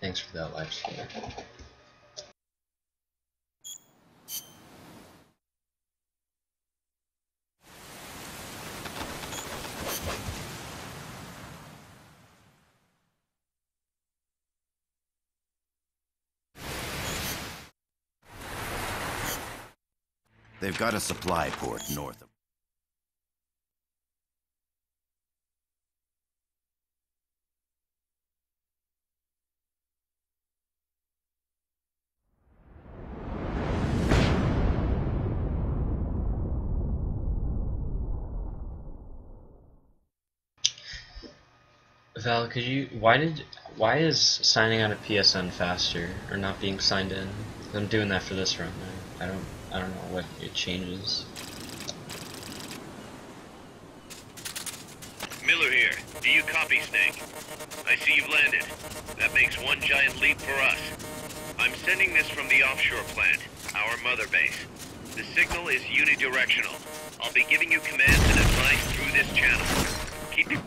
Thanks for that live stream. They've got a supply port north of. Val, could you? Why did? Why is signing out of PSN faster or not being signed in? I'm doing that for this run. I, don't. I don't know what it changes. Miller here. Do you copy, Snake? I see you've landed. That makes one giant leap for us. I'm sending this from the offshore plant, our mother base. The signal is unidirectional. I'll be giving you commands and advice through this channel. Keep.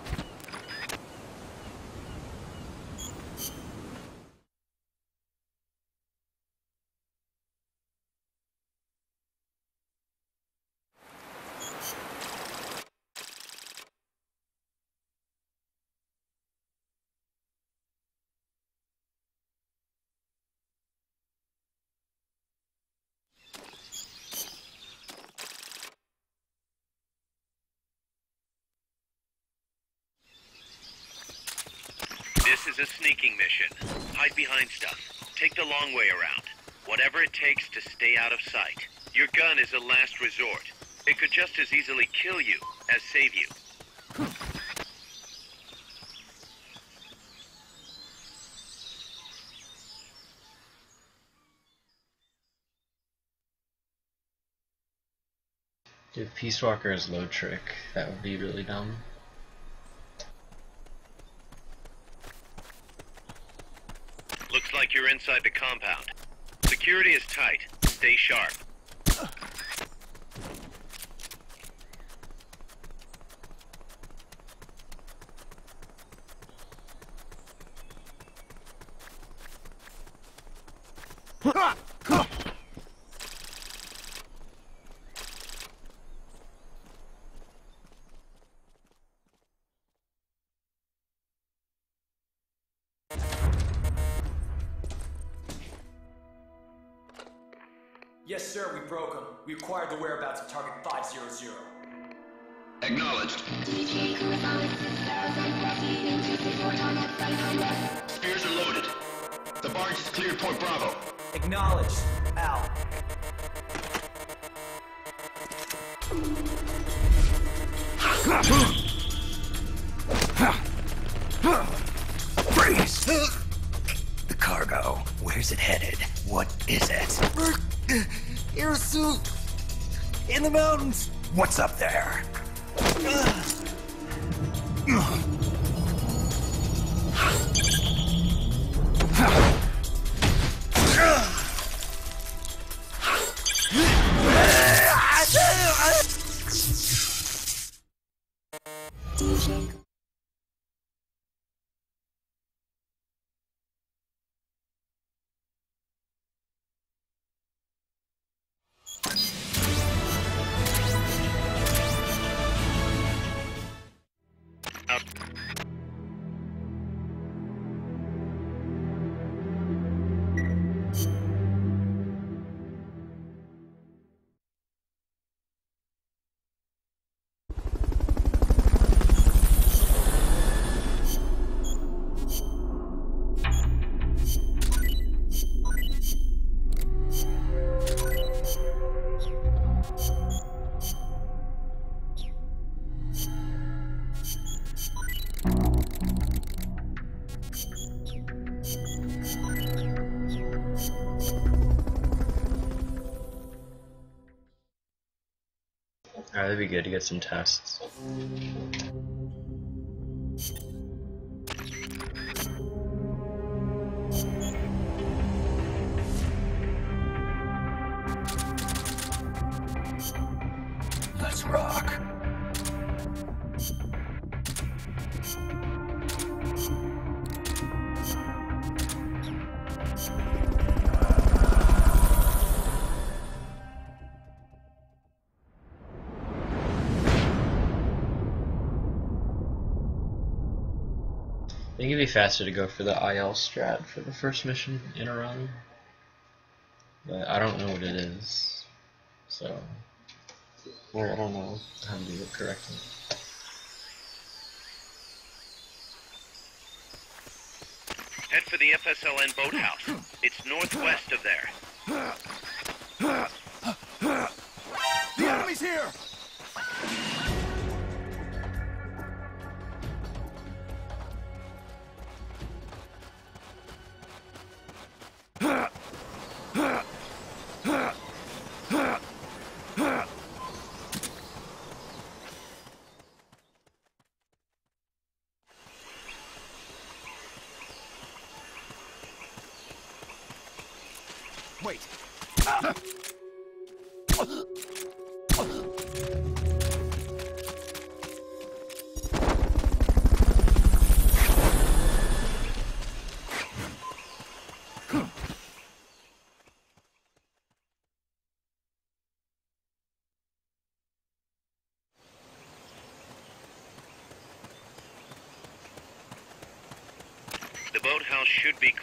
This is a mission. Hide behind stuff. Take the long way around. Whatever it takes to stay out of sight. Your gun is a last resort. It could just as easily kill you as save you. If Peace Walker is low trick, that would be really dumb. Looks like you're inside the compound. Security is tight. Stay sharp. That'd be good to get some tests. Be faster to go for the IL strat for the first mission in a run. But I don't know what it is. So. Or I don't know how to do it correctly. Head for the FSLN boathouse. It's northwest of there. The enemy's here!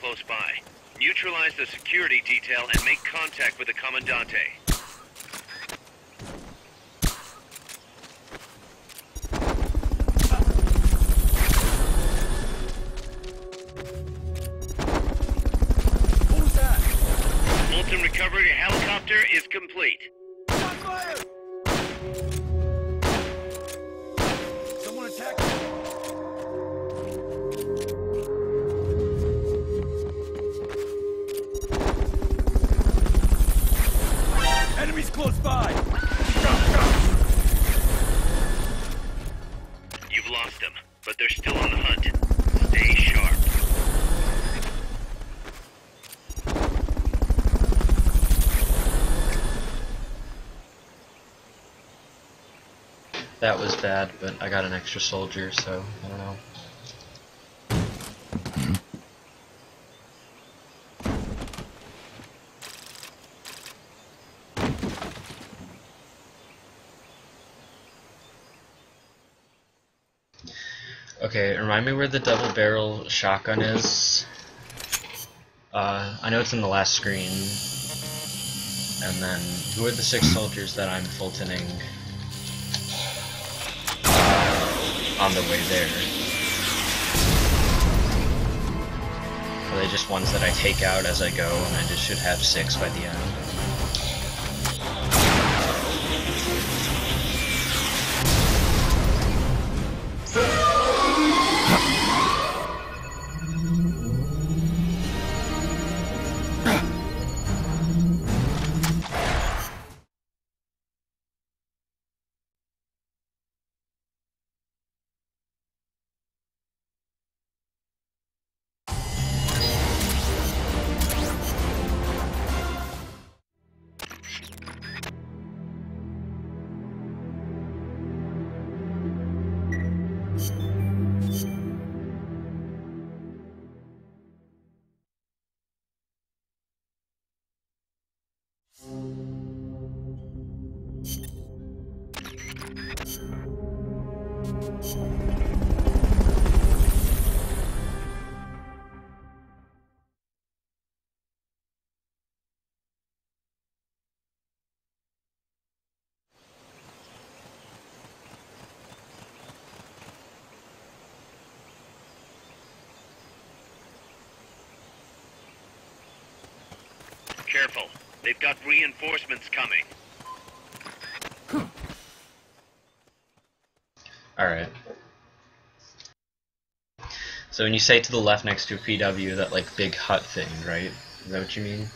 Close by. Neutralize the security detail and make contact with the Commandante. Bad, but I got an extra soldier, so I don't know. Okay, remind me where the double barrel shotgun is. Uh, I know it's in the last screen. And then, who are the six soldiers that I'm Fultoning on the way there? Are they just ones that I take out as I go, and I just should have six by the end? Careful. They've got reinforcements coming. Alright. So when you say to the left next to a PW, that like big hut thing, right? Is that what you mean?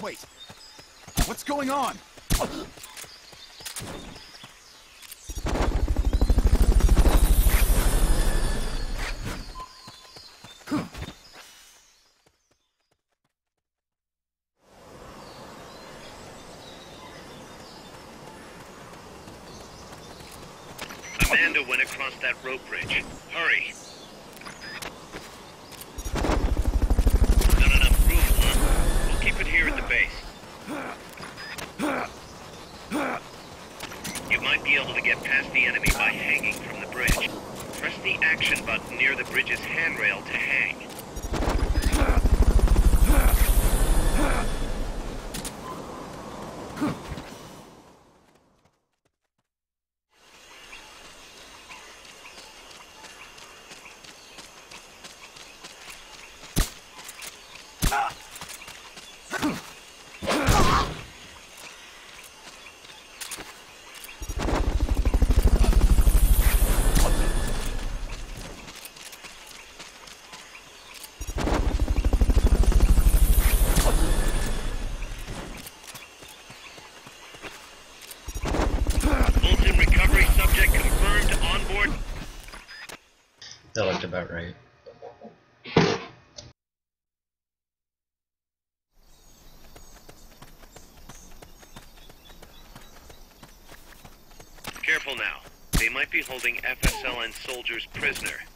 Wait. What's going on? That rope bridge. Hurry. Not enough room, huh? We'll keep it here at the base. You might be able to get past the enemy by hanging from the bridge. about right. Careful now. They might be holding FSLN soldiers prisoner.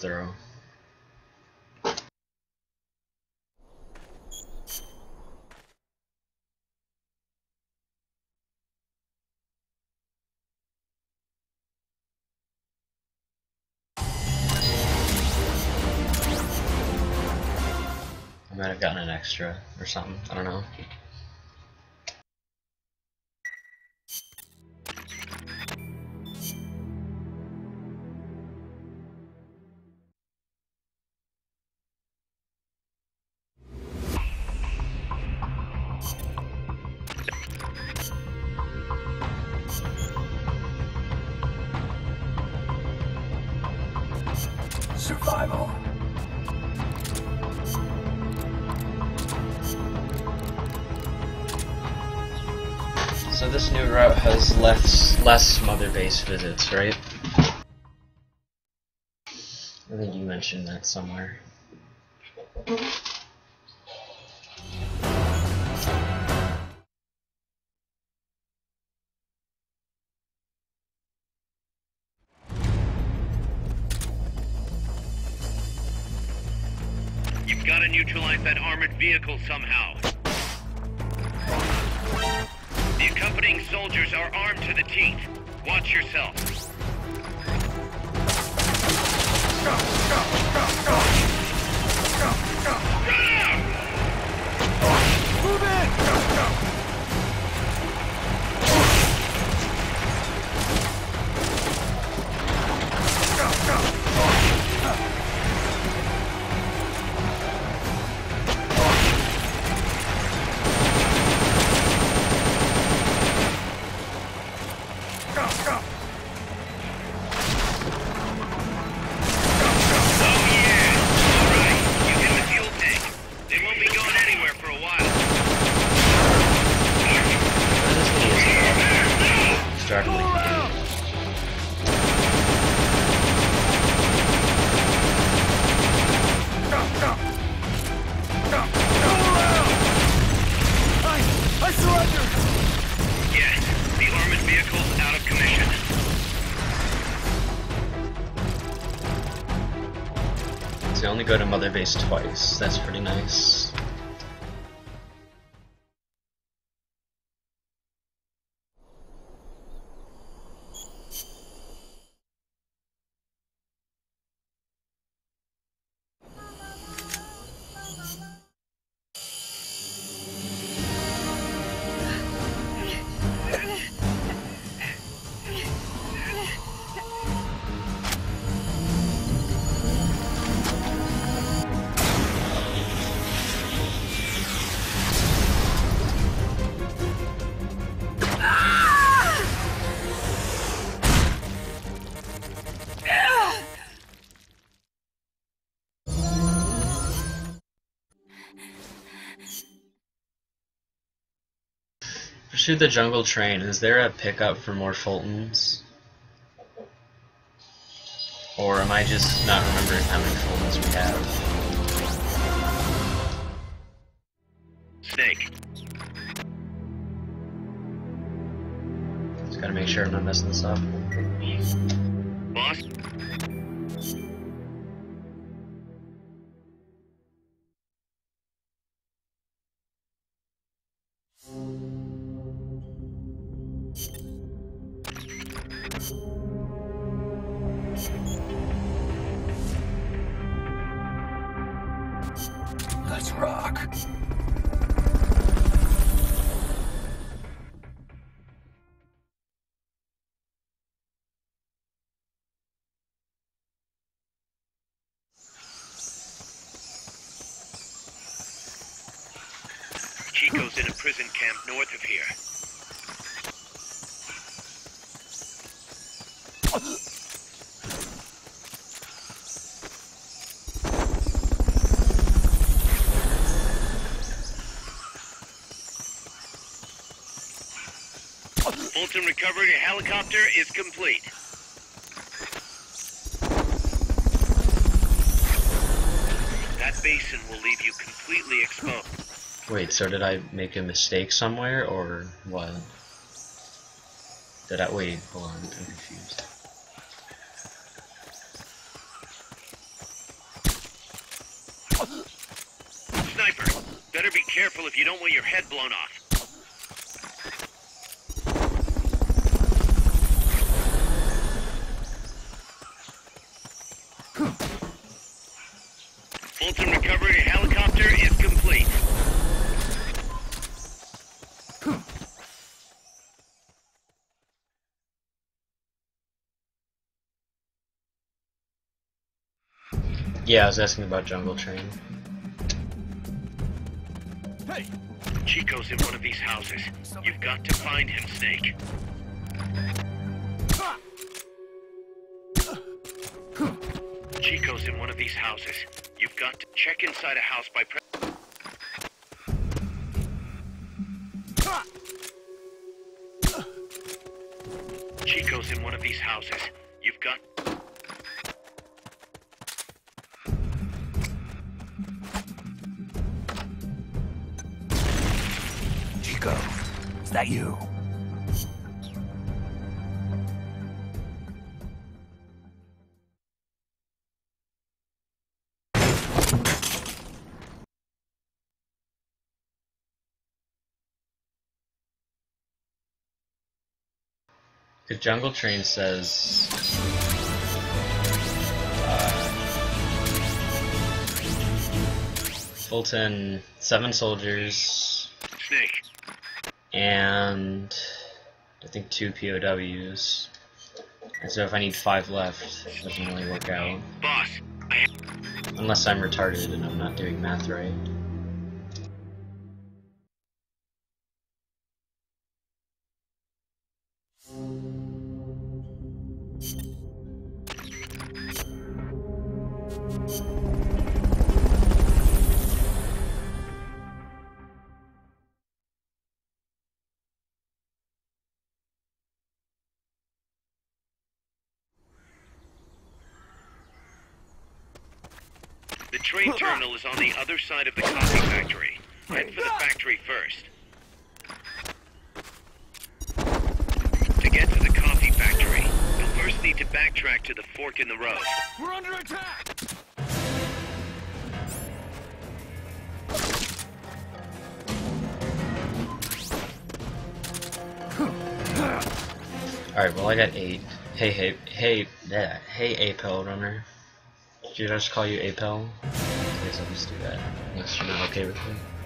Throw. I might have gotten an extra or something. I don't know. Mother visits, right? I think you mentioned that somewhere. You've got to neutralize that armored vehicle somehow. The accompanying soldiers are armed to the teeth. Watch yourself. Go, go, go, go, go, go, go! Move in! Oh base twice. That's pretty nice. Pursue the jungle train. Is there a pickup for more Fultons? Or am I just not remembering how many Fultons we have? Snake, Just gotta make sure I'm not messing this up. Recovery helicopter is complete. That basin will leave you completely exposed. Wait, so did I make a mistake somewhere, or what? Did I- wait, hold on, I'm confused. Sniper, better be careful if you don't want your head blown off. Fulton recovery helicopter is complete. Yeah, I was asking about Jungle Train. Hey! Chico's in one of these houses. You've got to find him, Snake. Chico's in one of these houses. You've got to check inside a house by pre- Chico's in one of these houses. You? The Jungle Train says. Uh, Fulton, seven soldiers. And I think two POWs. And so if I need five left, it doesn't really work out. Boss, Unless I'm retarded and I'm not doing math right. Other side of the coffee factory. Head for the factory first. To get to the coffee factory, you'll first need to backtrack to the fork in the road. We're under attack! Alright, well I got eight. Hey, hey, hey, yeah, hey Apel runner. Did I just call you Apel? Guess I'll just do that. Unless you're not okay with it.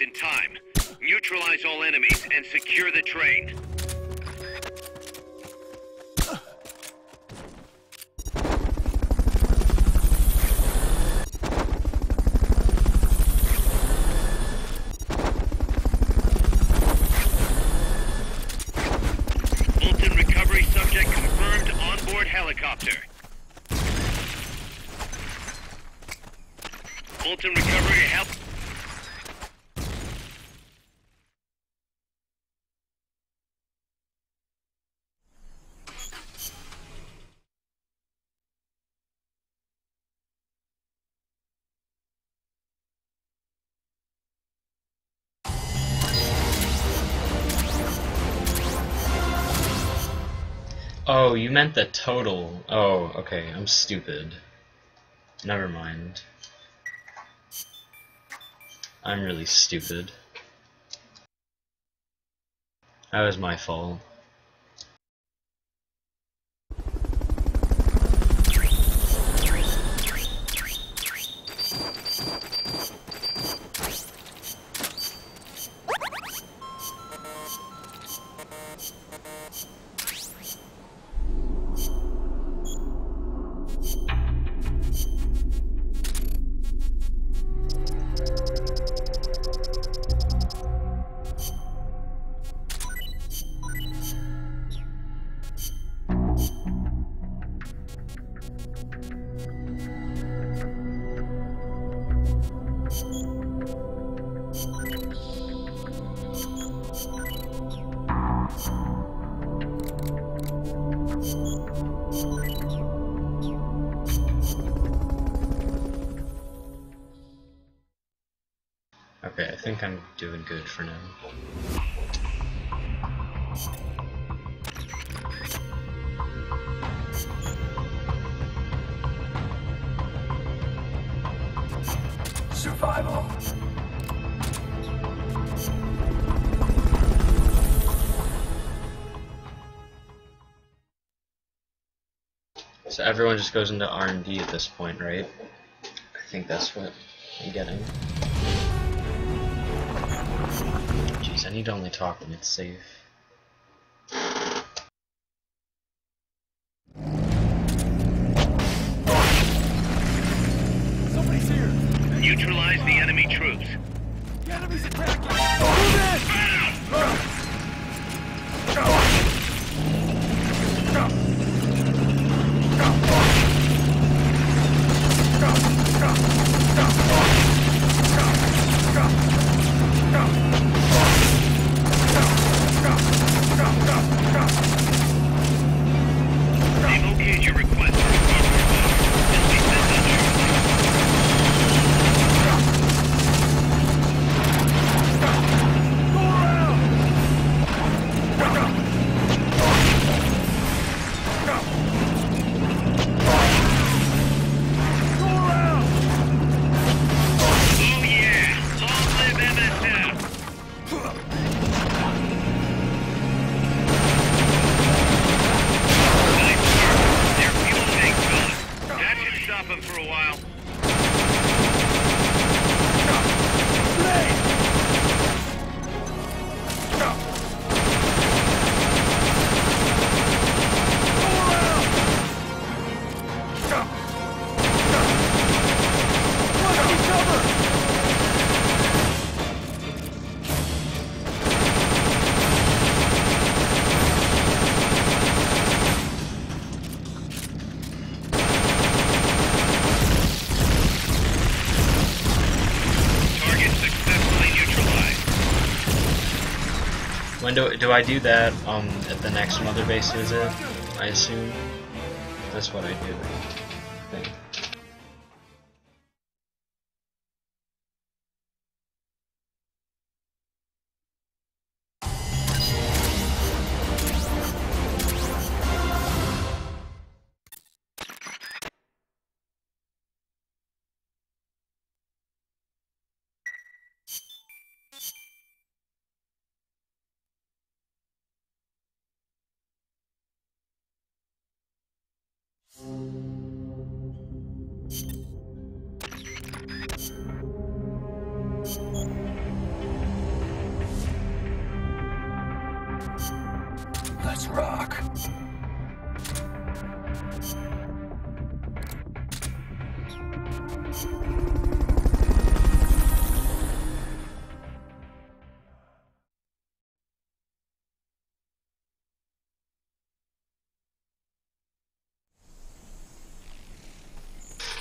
In time. Neutralize all enemies and secure the train. Oh, you meant the total. Oh, okay. I'm stupid. Never mind. I'm really stupid. That was my fault. Everyone just goes into R&D at this point, right? I think that's what I'm getting. Jeez, I need to only talk when it's safe. Do, do I do that um, at the next Mother Base visit? I assume? That's what I do.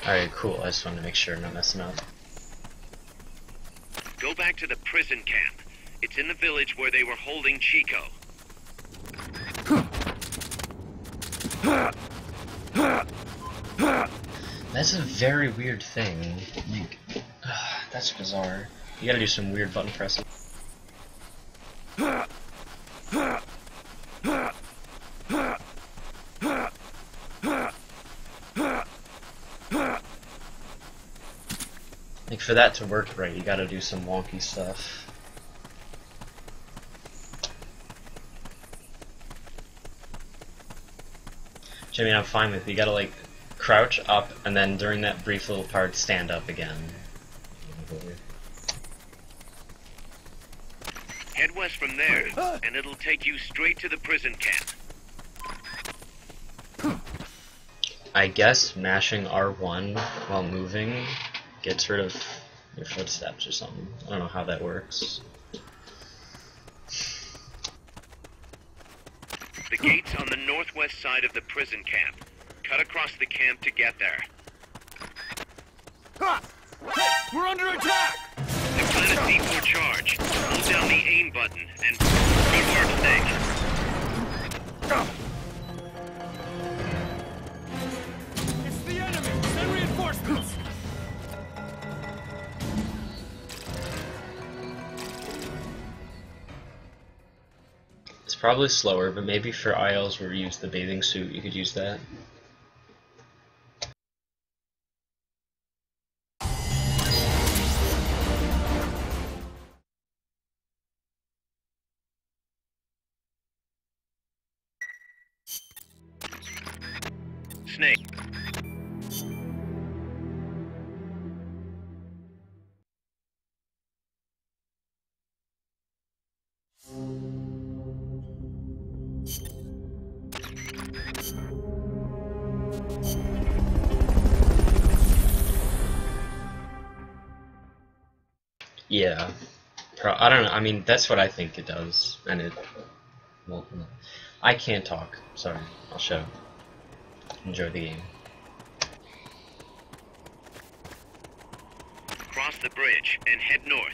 Alright, cool. I just wanted to make sure I'm not messing up. Go back to the prison camp. It's in the village where they were holding Chico. That's a very weird thing. Like, that's bizarre. You gotta do some weird button pressing. Like, for that to work right, you gotta do some wonky stuff. Which, I mean, I'm fine with. it. You gotta, like, crouch up, and then during that brief little part, stand up again. Head west from there, and it'll take you straight to the prison camp. I guess mashing R1 while moving gets rid of your footsteps or something. I don't know how that works. The gate's on the northwest side of the prison camp. Cut across the camp to get there. We're under attack! The plan a C4 charge. Hold down the aim button and good work, Snake. Probably slower, but maybe for aisles where you use the bathing suit, you could use that. I mean, that's what I think it does, and it. Well. I can't talk. Sorry. I'll show. Enjoy the game. Cross the bridge and head north.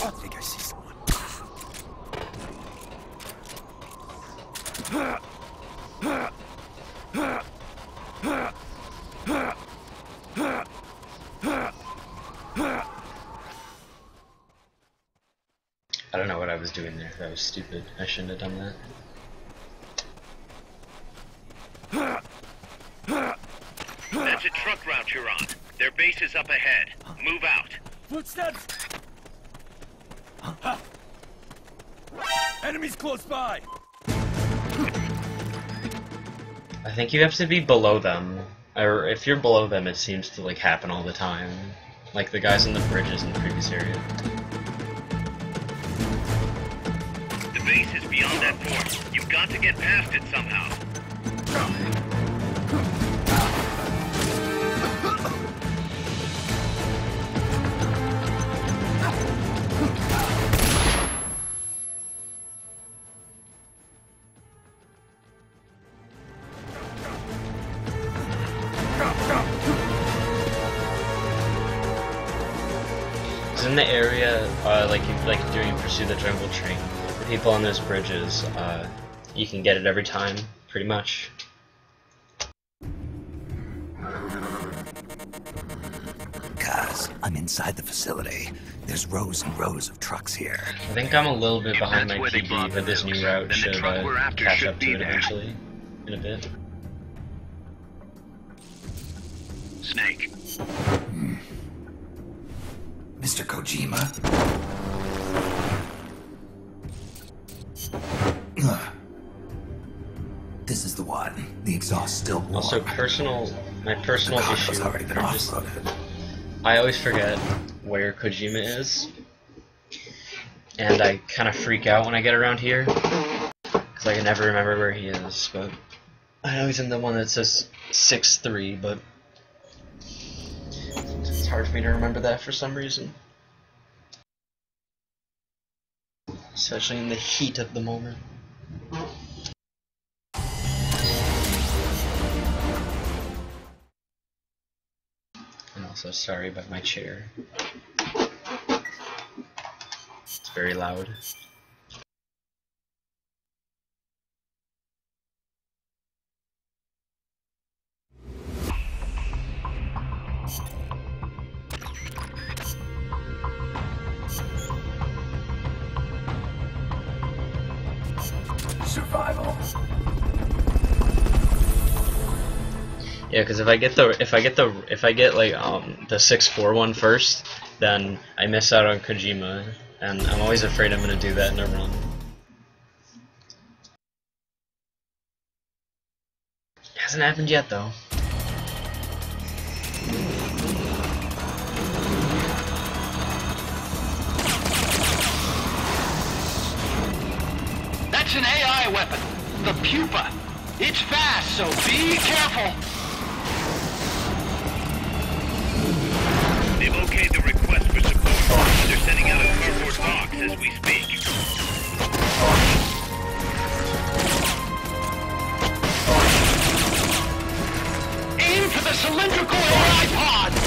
I think I see someone. I don't know what I was doing there. That was stupid. I shouldn't have done that. That's a truck route you're on. Their base is up ahead. Move out. Footsteps! Enemies close by! I think you have to be below them, or if you're below them, it seems to like happen all the time, like the guys in the bridges in the previous area. That. You've got to get past it somehow. Bridges, uh, you can get it every time, pretty much. Guys, I'm inside the facility. There's rows and rows of trucks here. I think I'm a little bit behind my where they PB, but this new route the should truck uh, we're after catch should up to be it there. eventually, in a bit. This is the one. The exhaust still warm. Also, personal, my personal issue. already been or just- I always forget where Kojima is. And I kind of freak out when I get around here. Because I can never remember where he is. But I know he's in the one that says 6-3, but it's hard for me to remember that for some reason. Especially in the heat of the moment. And also sorry about my chair. It's very loud. Yeah, because if I get the if I get the if I get like um the six four one first, then I miss out on Kojima, and I'm always afraid I'm gonna do that in a run. Hasn't happened yet though. That's an AI weapon. The Pupa. It's fast, so be careful. They've okayed the request for support. They're sending out a cardboard box as we speak. Aim for the cylindrical AI pod.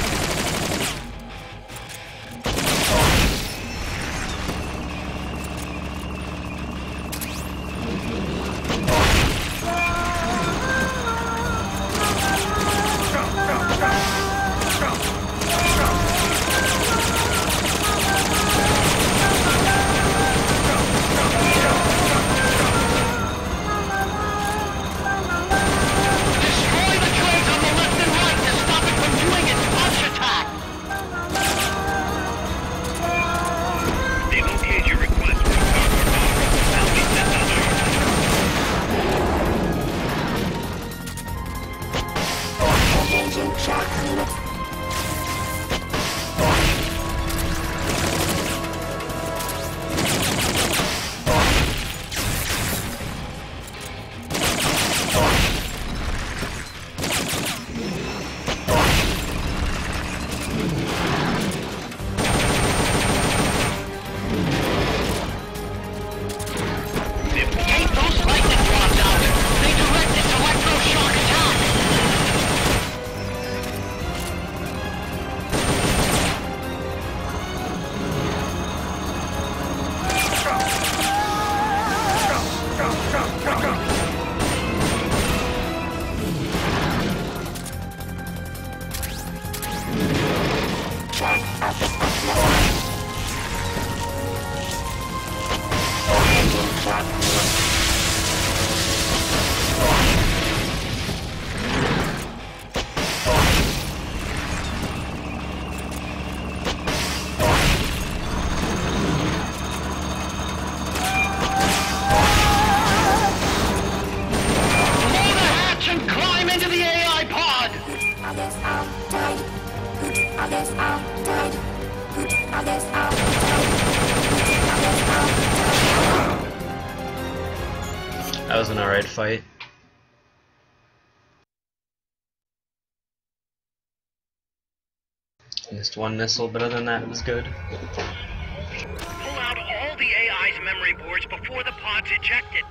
One missile, but other than that, it was good. Pull out all the AI's memory boards before the pod's ejected.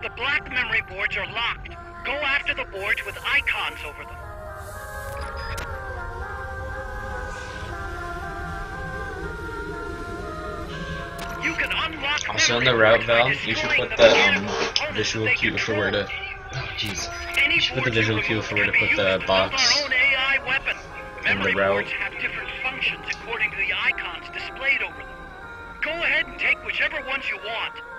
The black memory boards are locked. Go after the boards with icons over them. You can unlock Also on the route valve, you should put the the um, visual cue for where to. Oh, jeez. Any You should put the visual cue for where to put the box build our own AI weapon. in the route. Take whichever ones you want.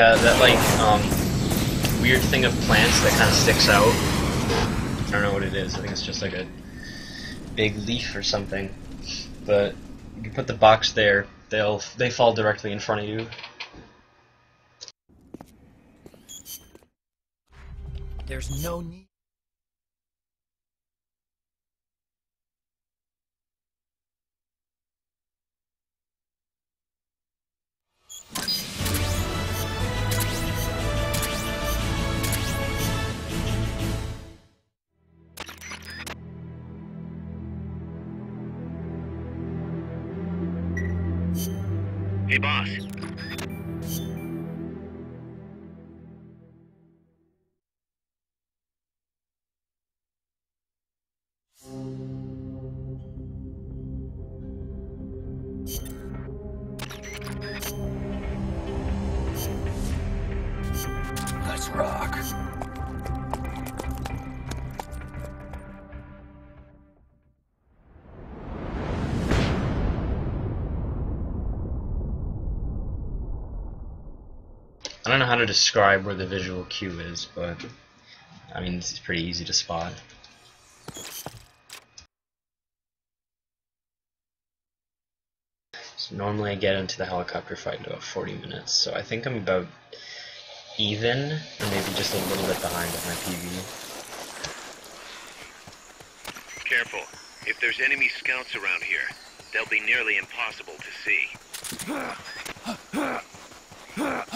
Yeah, that like um, weird thing of plants that kind of sticks out. I don't know what it is. I think it's just like a big leaf or something. But you put the box there, they'll they fall directly in front of you. There's no need. Hey, boss. To describe where the visual cue is, but I mean it's pretty easy to spot. So normally I get into the helicopter fight in about 40 minutes, so I think I'm about even, or maybe just a little bit behind on my PB. Careful. If there's enemy scouts around here, they'll be nearly impossible to see.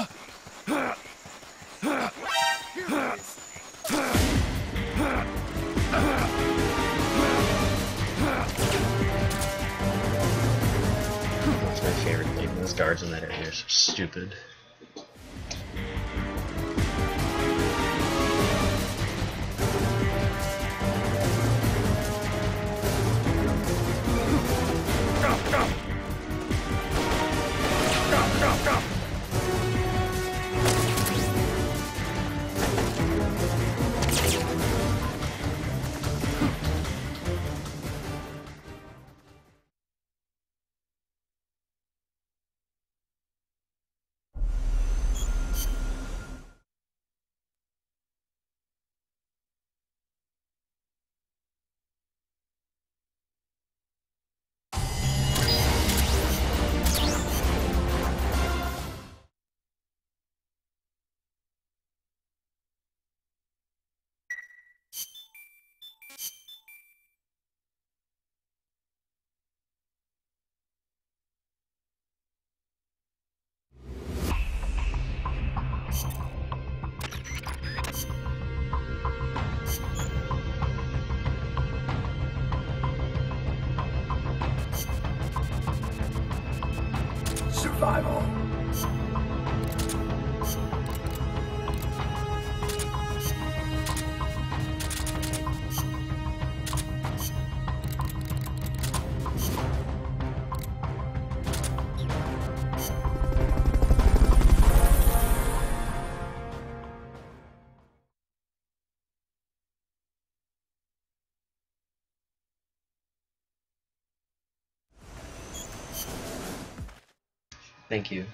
guards in that area are stupid. Thank you.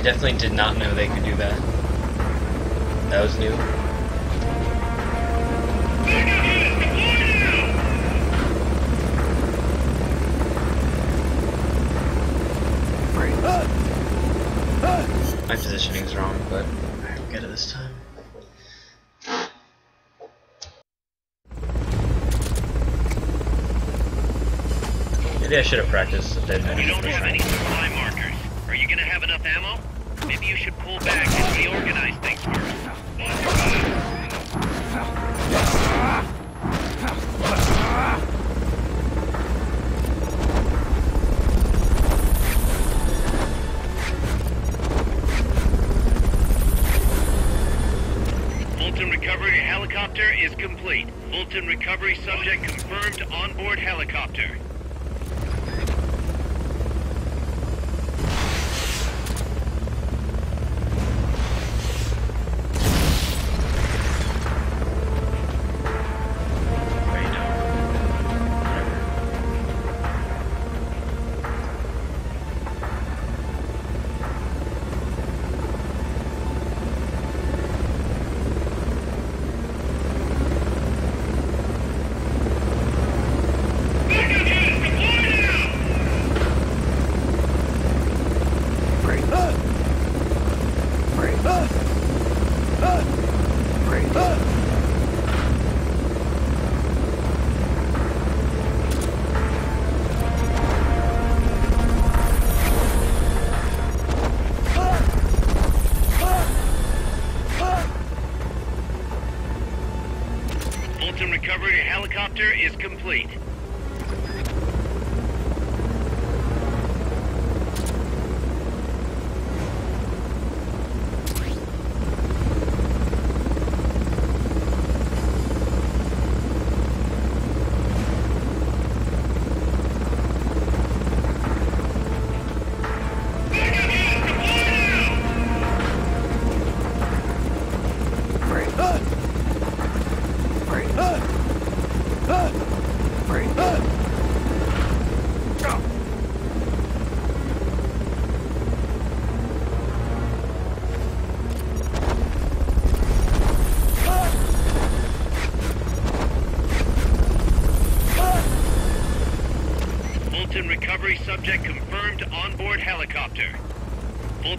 I definitely did not know they could do that. That was new. My positioning is wrong, but I'll get it this time. Maybe I should have practiced a bit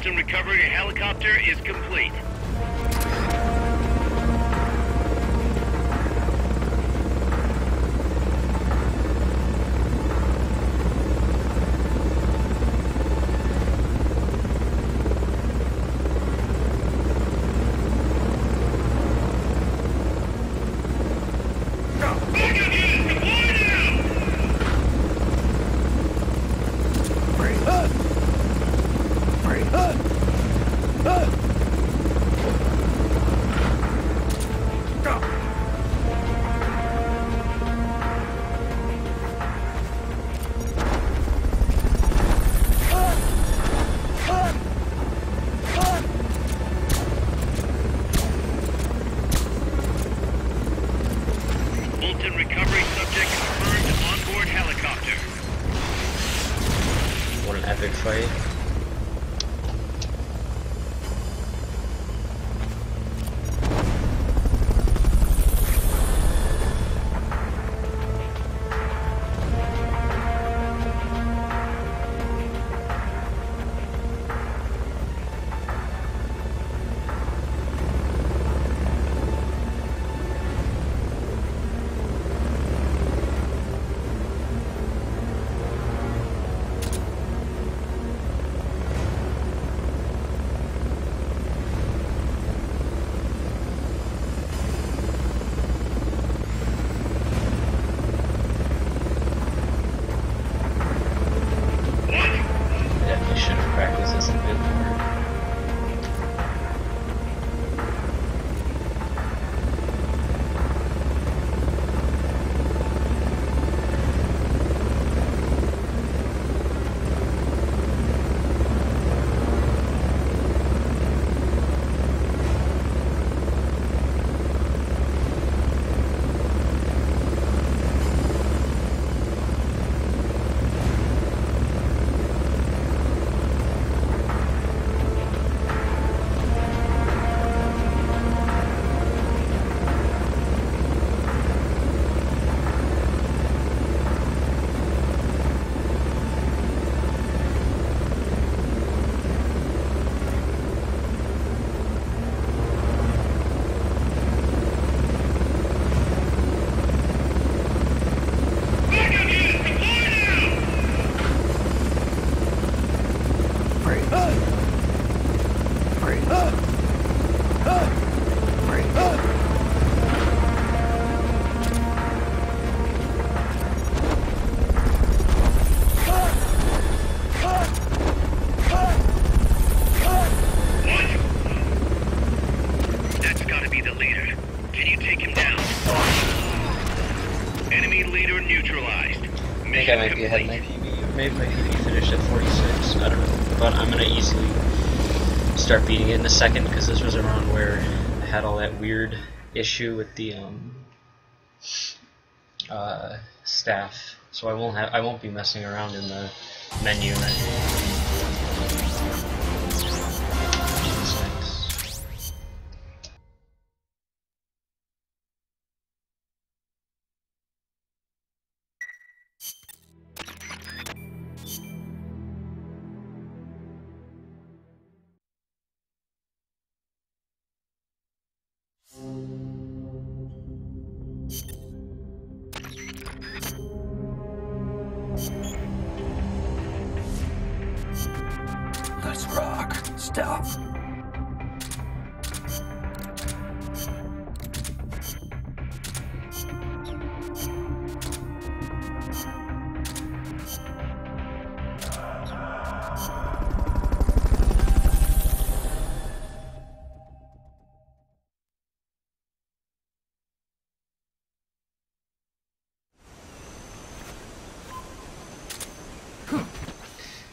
Fulton recovery helicopter is complete. Start beating it in a second because this was around where I had all that weird issue with the um, uh, staff. So I won't have I won't be messing around in the menu.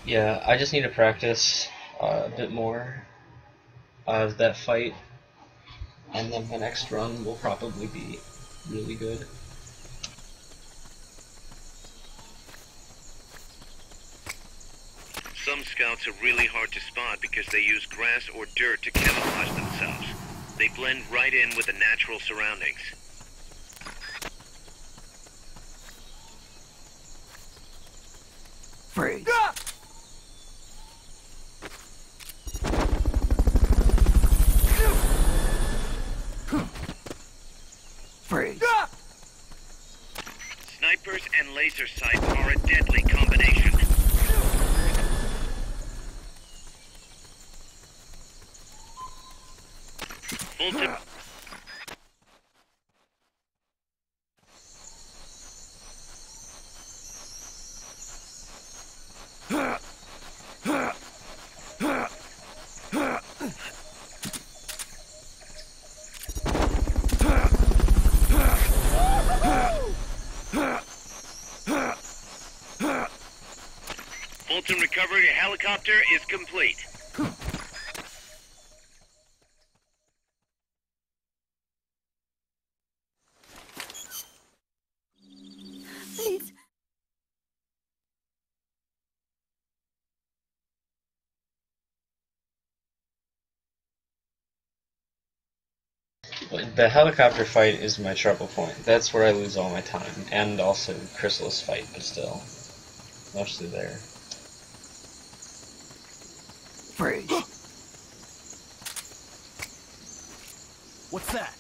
Yeah, I just need to practice uh, a bit more of that fight, and then my next run will probably be really good. Some scouts are really hard to spot because they use grass or dirt to camouflage themselves. They blend right in with the natural surroundings. Freeze. Freeze. Snipers and laser sights are a deadly combination. Fulton, Fulton recovery helicopter is complete. Please. The helicopter fight is my trouble point. That's where I lose all my time, and also Chrysalis fight, but still, mostly there. Freeze. What's that?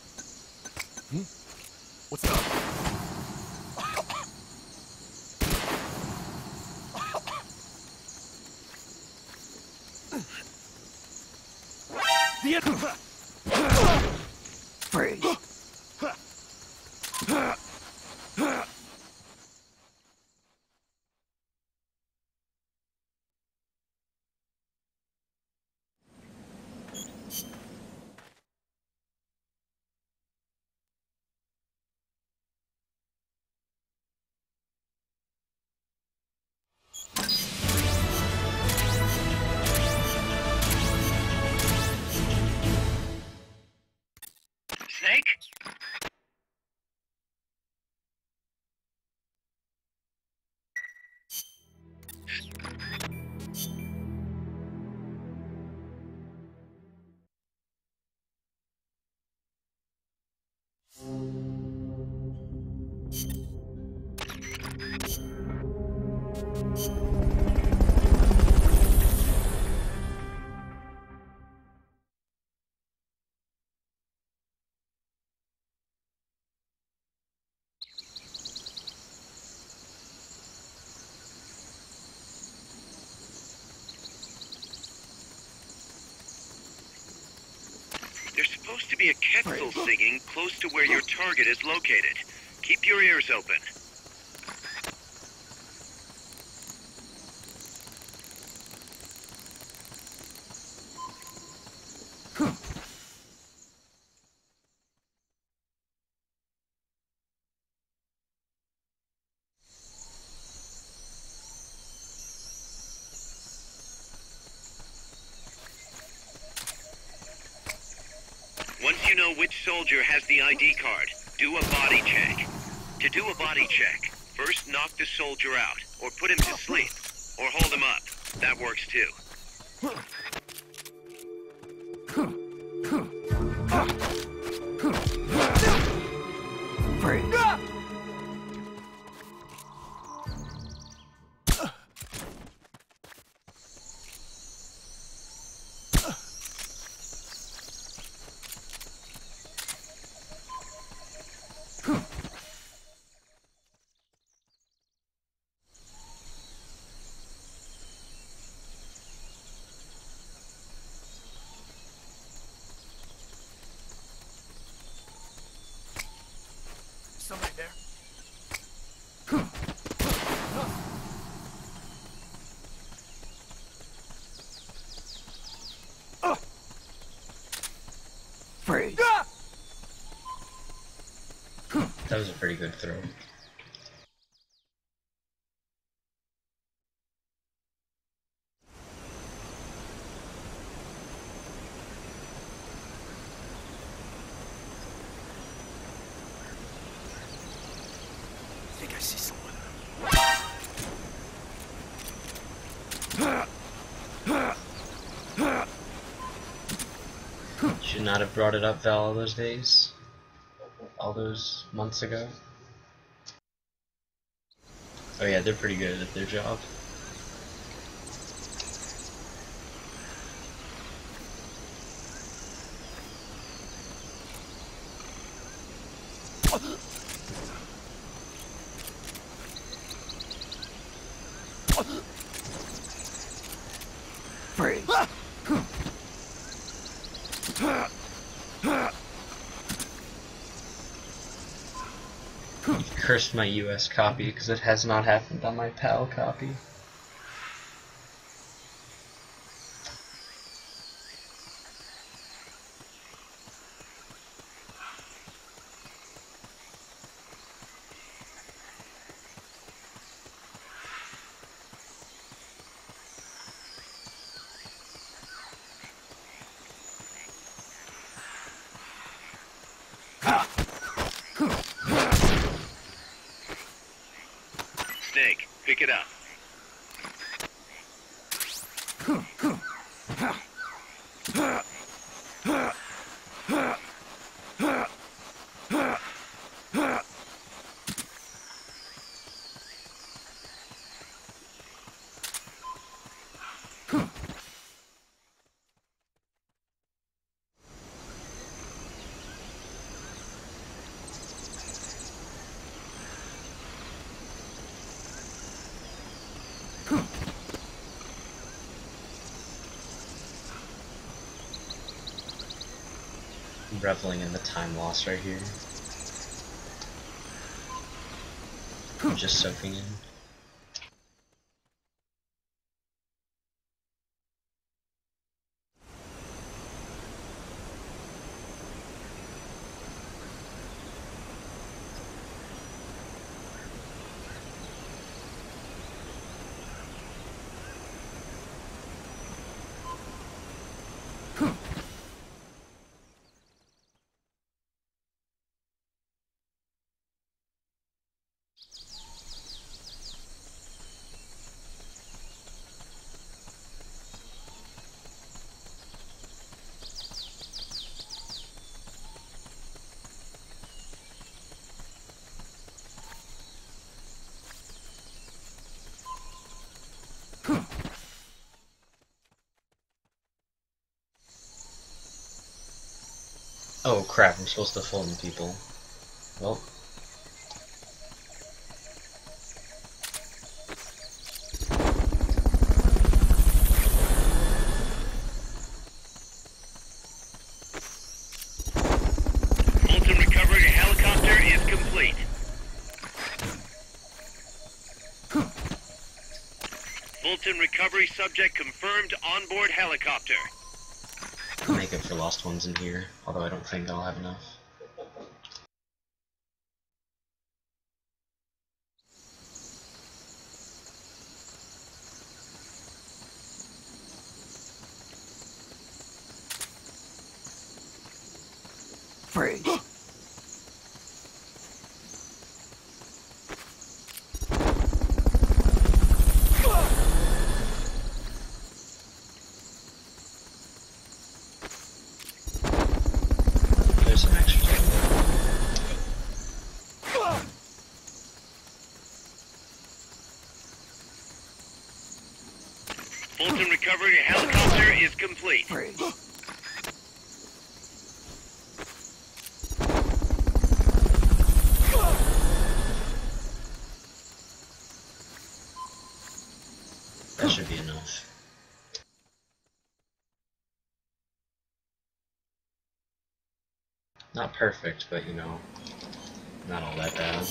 Hmm? What's up? There's supposed to be a Quetzal singing close to where your target is located. Keep your ears open. you know which soldier has the ID card, do a body check. To do a body check, first knock the soldier out, or put him to sleep, or hold him up. That works too. That was a pretty good throw. Should not have brought it up Val all those days. Those months ago. Oh yeah, they're pretty good at their job. Freeze. Cursed my US copy because it has not happened on my PAL copy. Snake, pick it up. I'm reveling in the time loss right here. I'm just soaking in. Oh crap, I'm supposed to phone people. Well. Fulton recovery helicopter is complete. Fulton recovery subject confirmed onboard helicopter. make up for lost ones in here, although I don't think I'll have enough. Freak. There's some extra time. Fulton recovery helicopter is complete. Freak. That should be enough. Not perfect, but you know, not all that bad.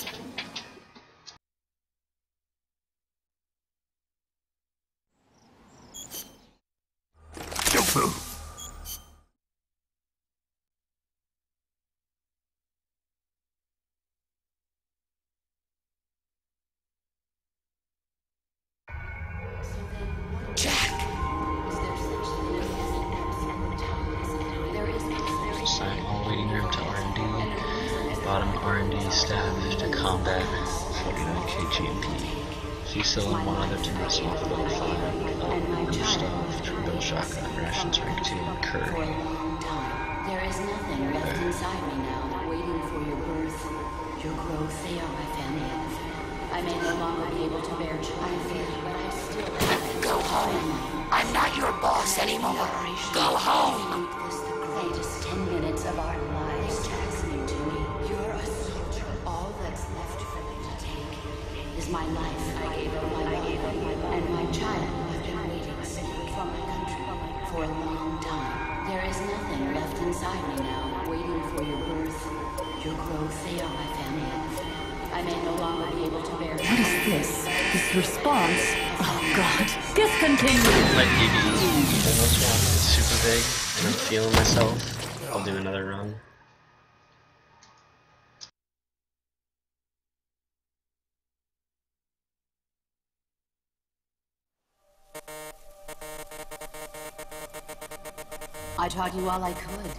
I taught you all I could.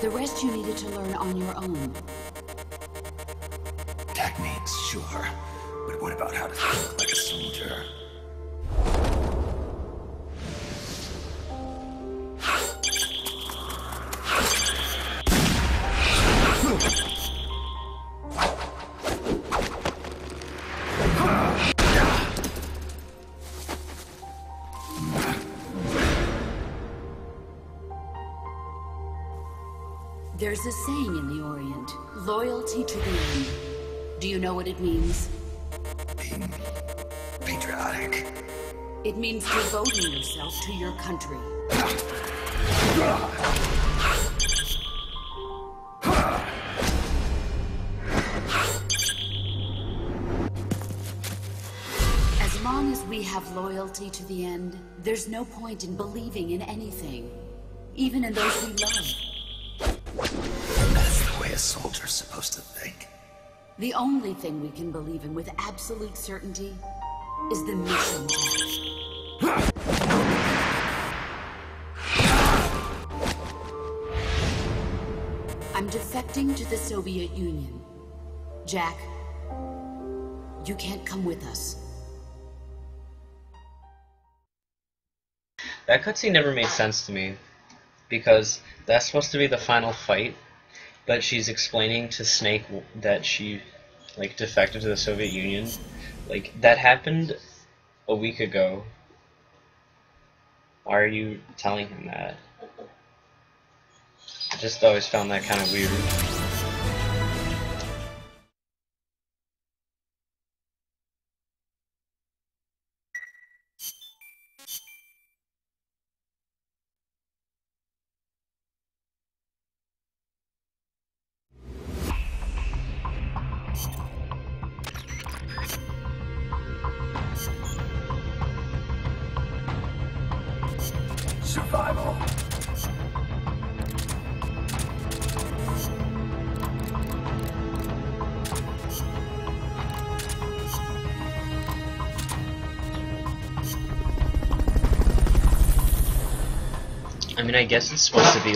The rest you needed to learn on your own. Techniques, sure. But what about how to think like a soldier? There's a saying in the Orient loyalty to the end. Do you know what it means? Being patriotic. It means devoting yourself to your country. As long as we have loyalty to the end, there's no point in believing in anything, even in those we love. Supposed to think. The only thing we can believe in with absolute certainty is the mission. I'm defecting to the Soviet Union. Jack, you can't come with us. That cutscene never made sense to me because that's supposed to be the final fight, but she's explaining to Snake that she like defected to the Soviet Union. Like that happened a week ago. Why are you telling him that? I just always found that kind of weird.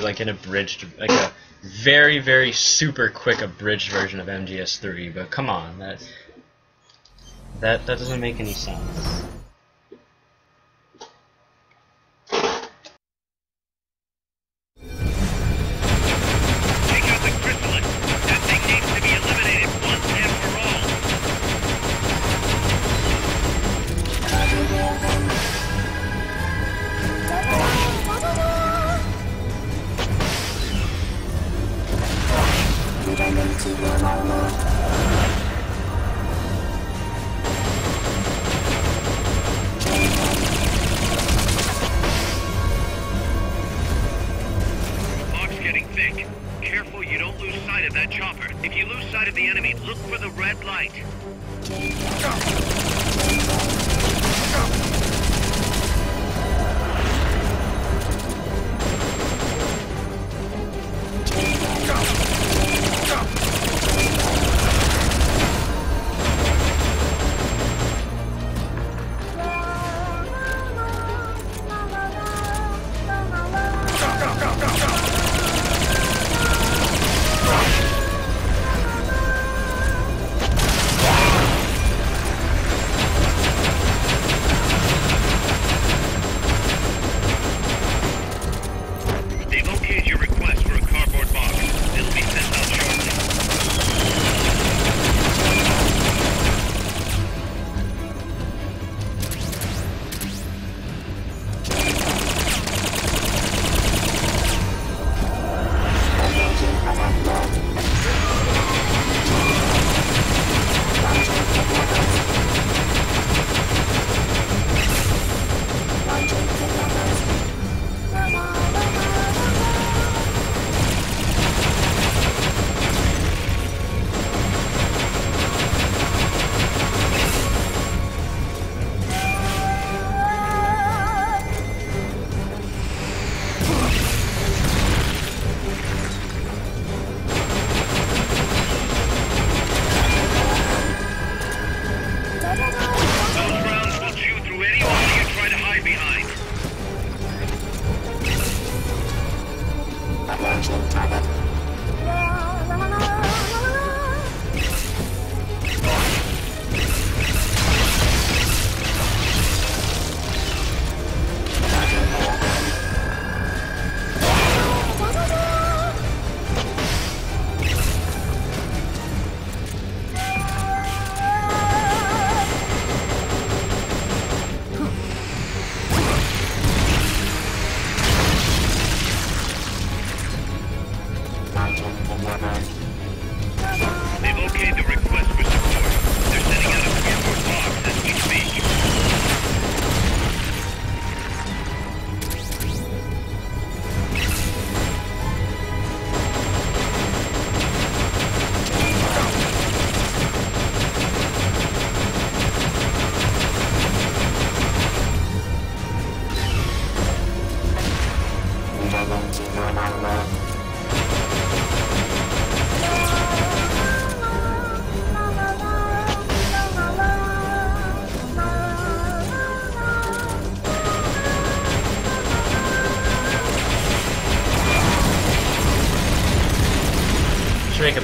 like an abridged, like a very, very super quick abridged version of MGS3, but come on, that, that, that doesn't make any sense.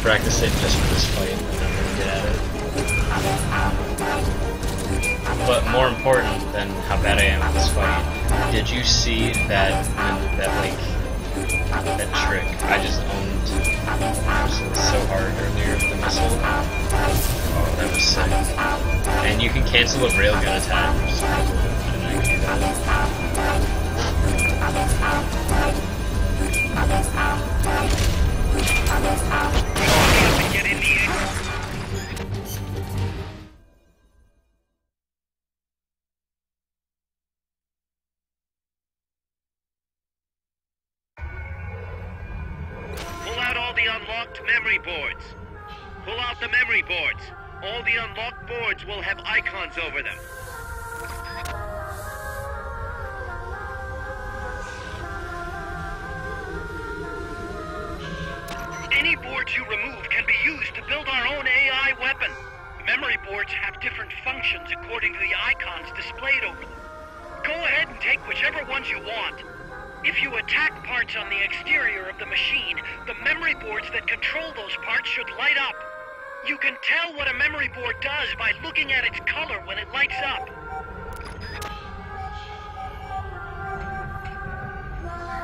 practice it just for this fight, and get at it. But more important than how bad I am at this fight, did you see that, that like, that trick? I just owned so hard earlier with the missile. Oh, that was sick. And you can cancel a railgun attack, display boards have different functions according to the icons displayed over them. Go ahead and take whichever ones you want. If you attack parts on the exterior of the machine, the memory boards that control those parts should light up. You can tell what a memory board does by looking at its color when it lights up.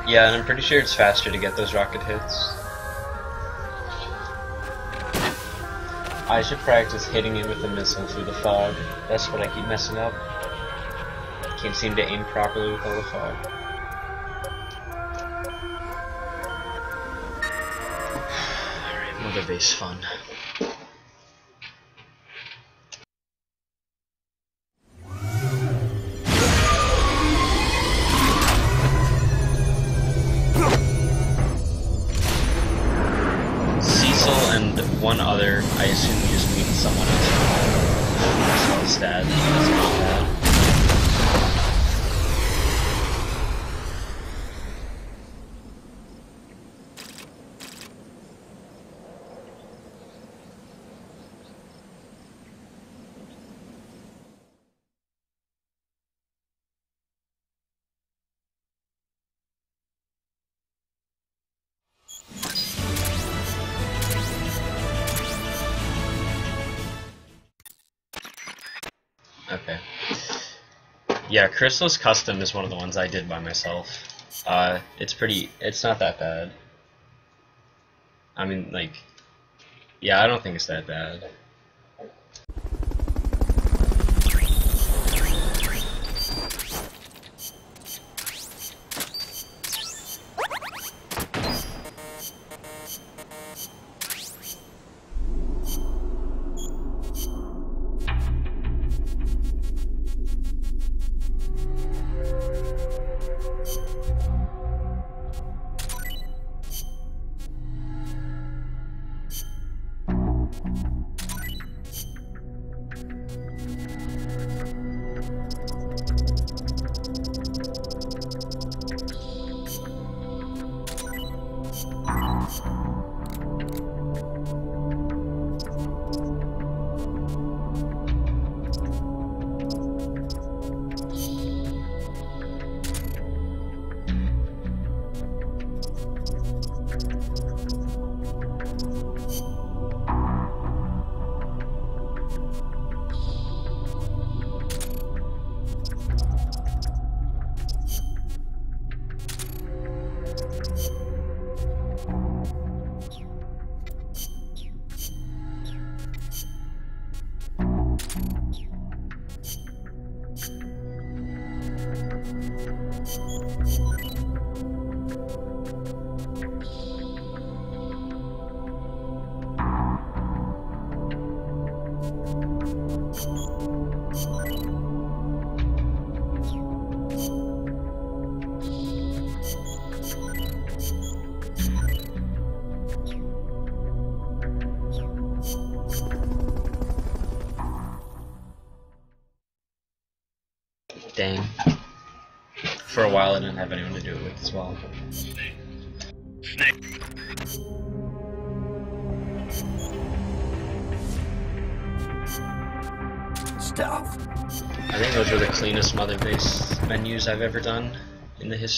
Yeah, and I'm pretty sure it's faster to get those rocket hits. I should practice hitting it with a missile through the fog. That's what I keep messing up. Can't seem to aim properly with all the fog. Alright, mother base fun. Yeah, Chrysalis Custom is one of the ones I did by myself. Uh, it's pretty, it's not that bad. I mean, like, yeah, I don't think it's that bad.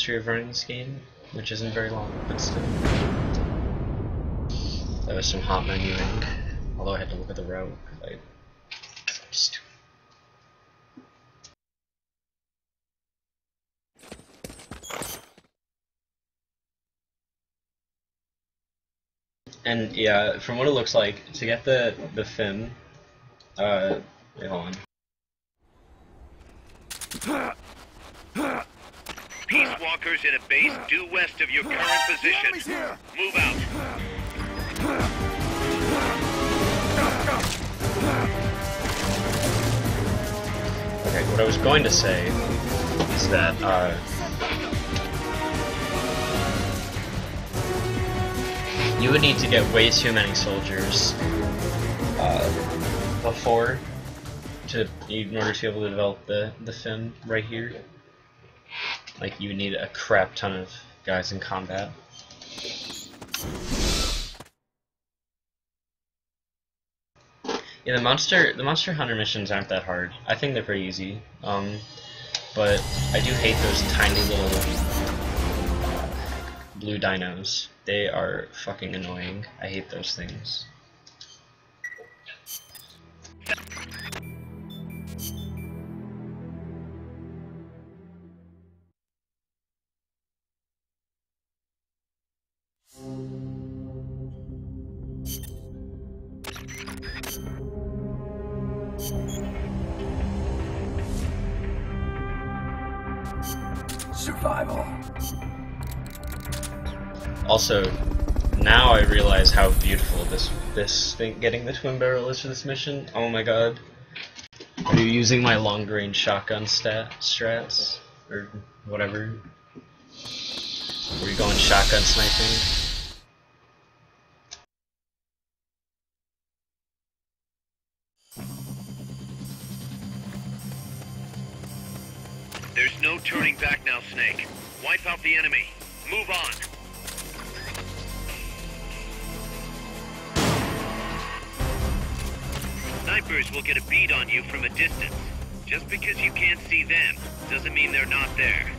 History of running this game, which isn't very long, but still. That was some hot menuing, although I had to look at the route. I, stupid. And yeah, from what it looks like, to get the the fin, uh, wait, hold on. Peace Walkers in a base due west of your current position. Move out. Okay, what I was going to say is that uh, you would need to get way too many soldiers uh, before to in order to be able to develop the the fin right here. Like you need a crap ton of guys in combat. Yeah, the monster the monster hunter missions aren't that hard. I think they're pretty easy. Um, but I do hate those tiny little blue dinos. They are fucking annoying. I hate those things. Now I realize how beautiful this this thing getting the twin barrel is for this mission. Oh my god. Are you using my long range shotgun stat strats? Or whatever? Were you going shotgun sniping? There's no turning back now, Snake. Wipe out the enemy. Move on. Snipers will get a bead on you from a distance. Just because you can't see them, doesn't mean they're not there.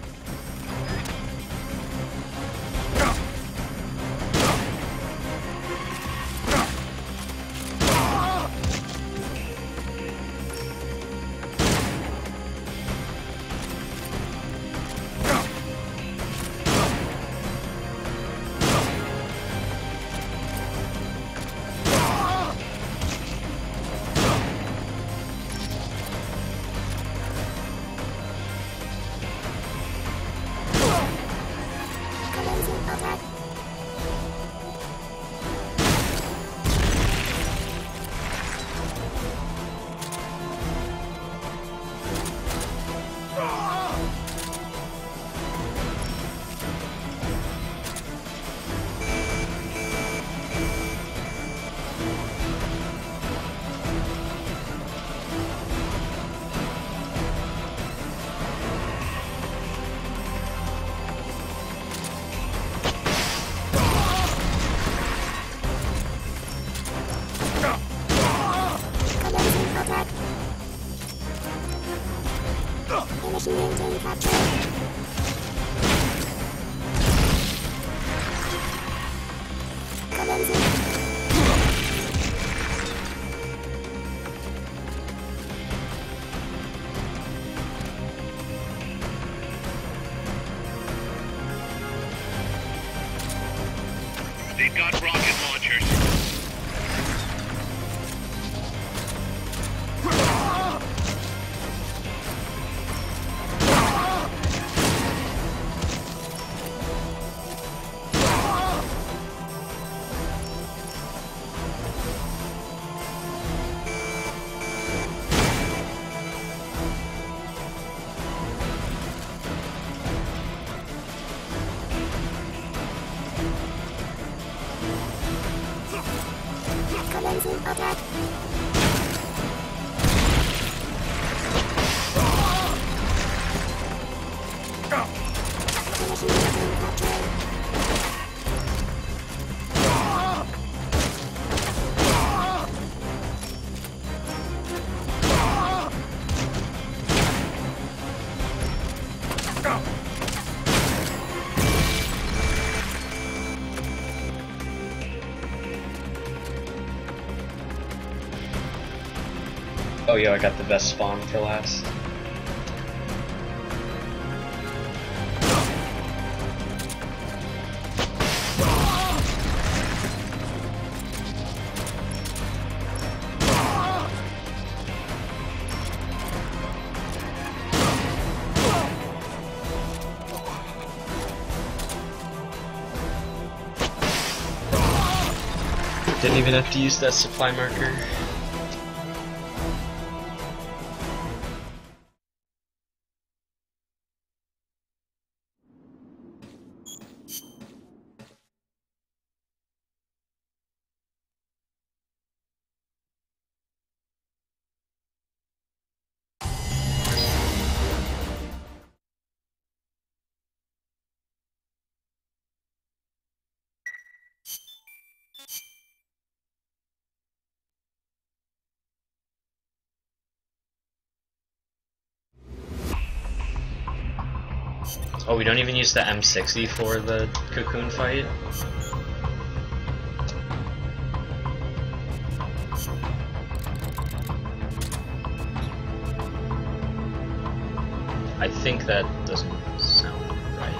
Yo, I got the best spawn for last. Didn't even have to use that supply marker. Oh, we don't even use the M60 for the cocoon fight? I think that doesn't sound right.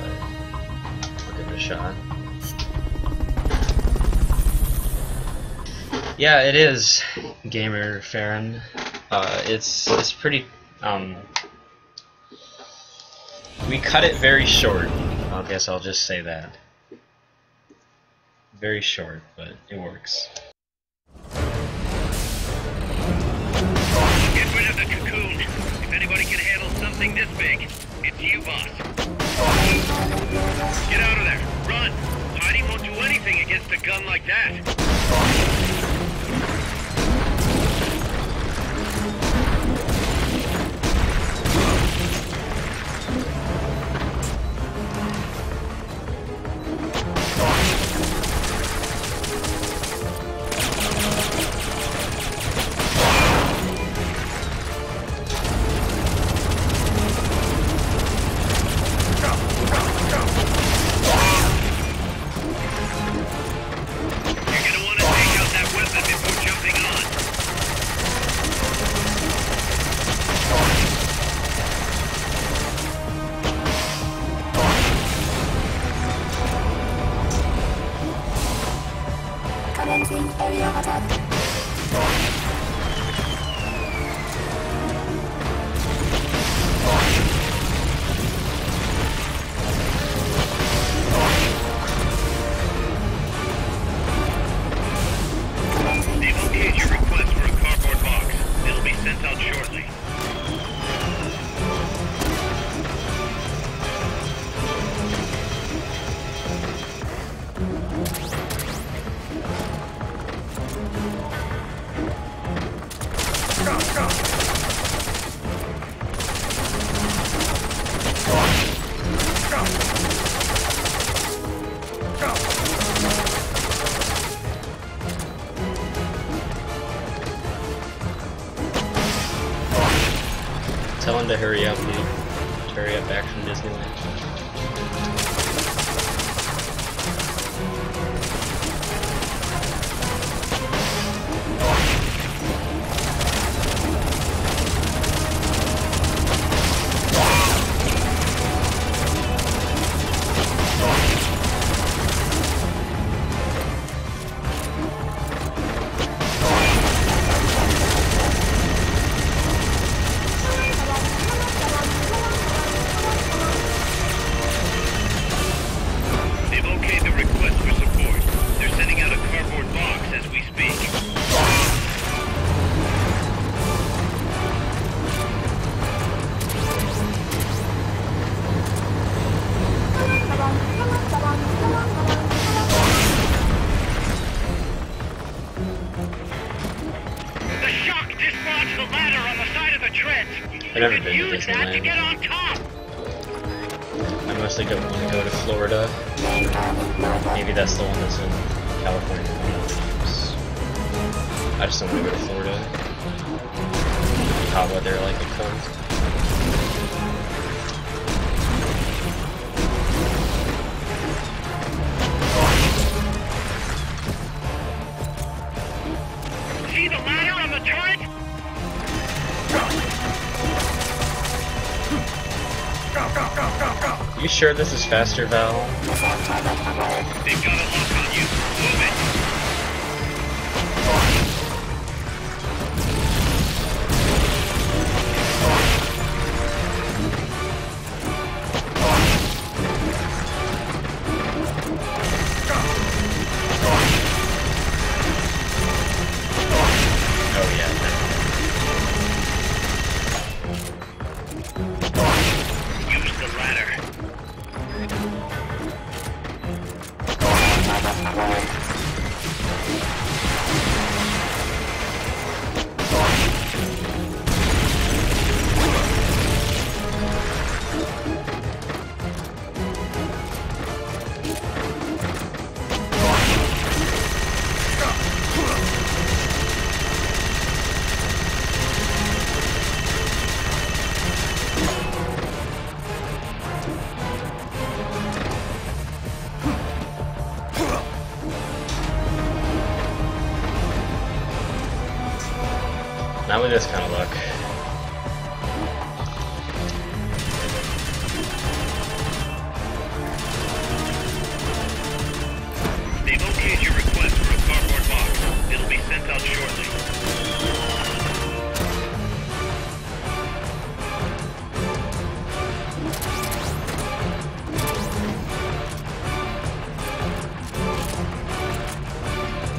But I'll give it a shot. Yeah, it is, Gamer Farron. Uh, it's it's pretty. Um, we cut it very short. I guess I'll just say that. Very short, but it works. Get rid of the cocoon. If anybody can handle something this big, it's you, boss. Get out of there. Run. Hiding won't do anything against a gun like that. I don't want to go to Florida. Maybe that's the one that's in California. I just don't want to go to Florida. Hot weather like it the ladder on the turret? You sure this is faster, Val?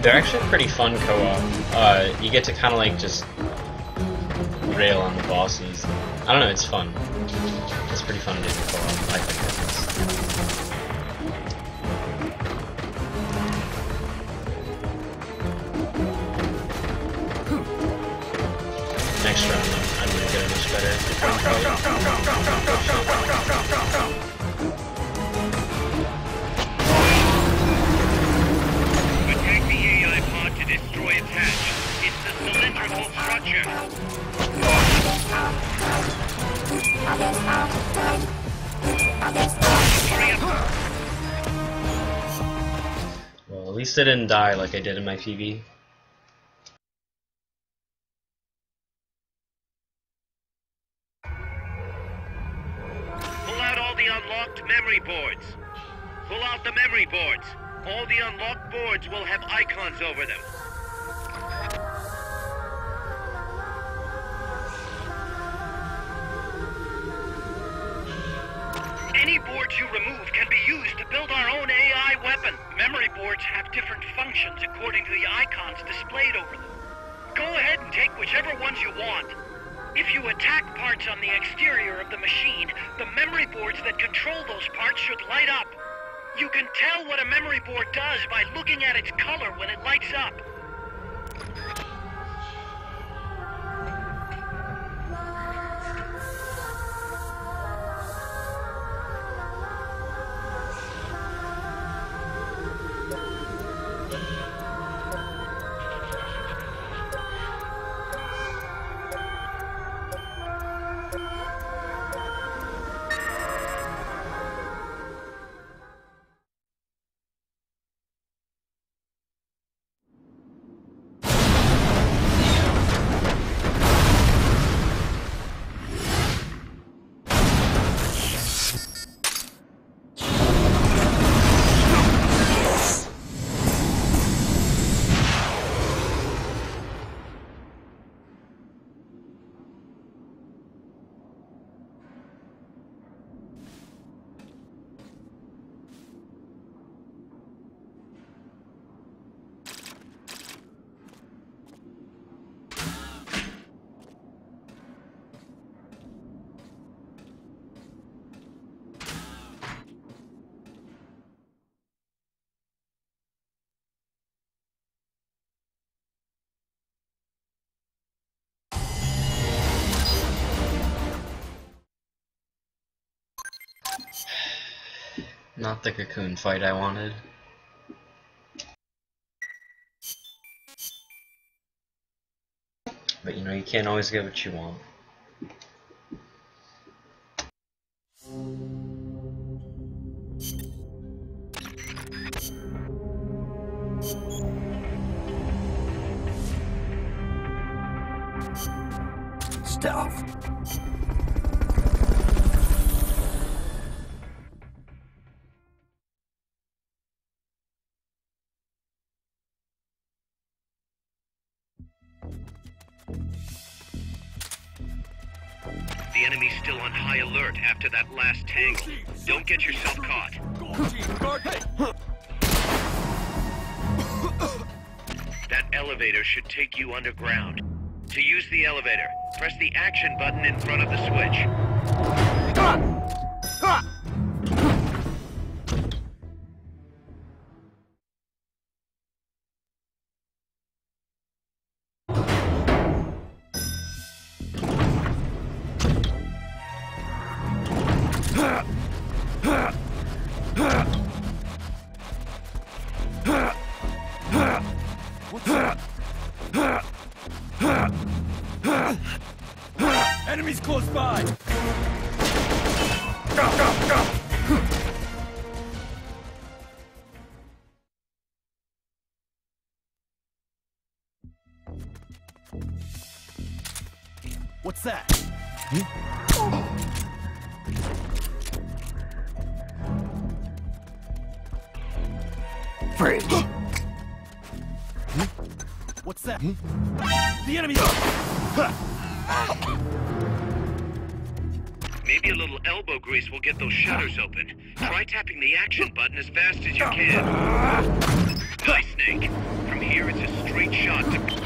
They're actually pretty fun co-op. Uh, you get to kind of like just rail on the bosses. I don't know, it's fun. It's pretty fun to do co-op, I think. I didn't die like I did in my PB. Not the cocoon fight I wanted. But you know, you can't always get what you want. Don't get yourself caught. That elevator should take you underground. To use the elevator, press the action button in front of the switch. What's that? Bridge. What's that? The enemy! Maybe a little elbow grease will get those shutters open. Try tapping the action button as fast as you can. Nice, Snake. From here, it's a straight shot to...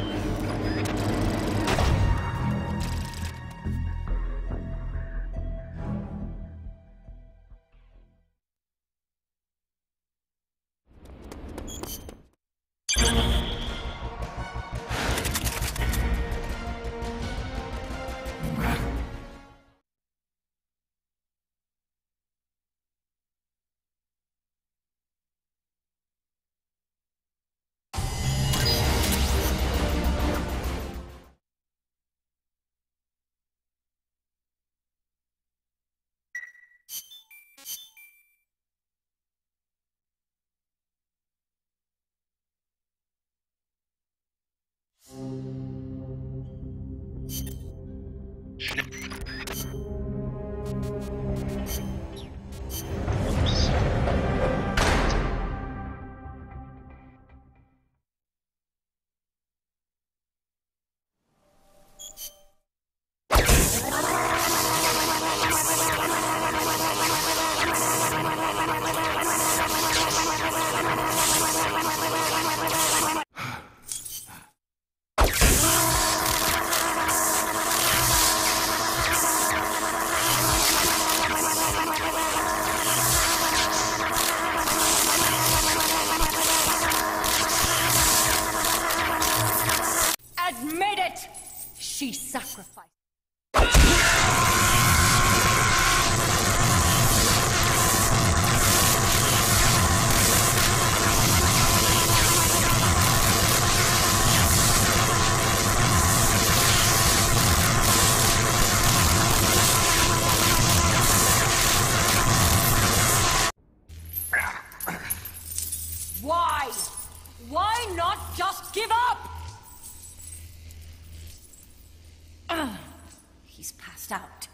he's passed out.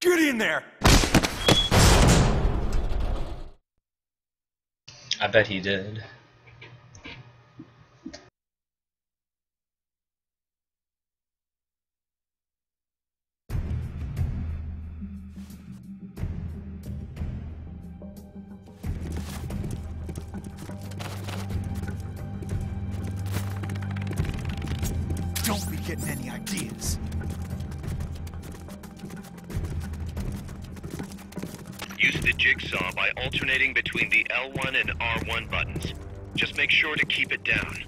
Get in there! I bet he did. To keep it down.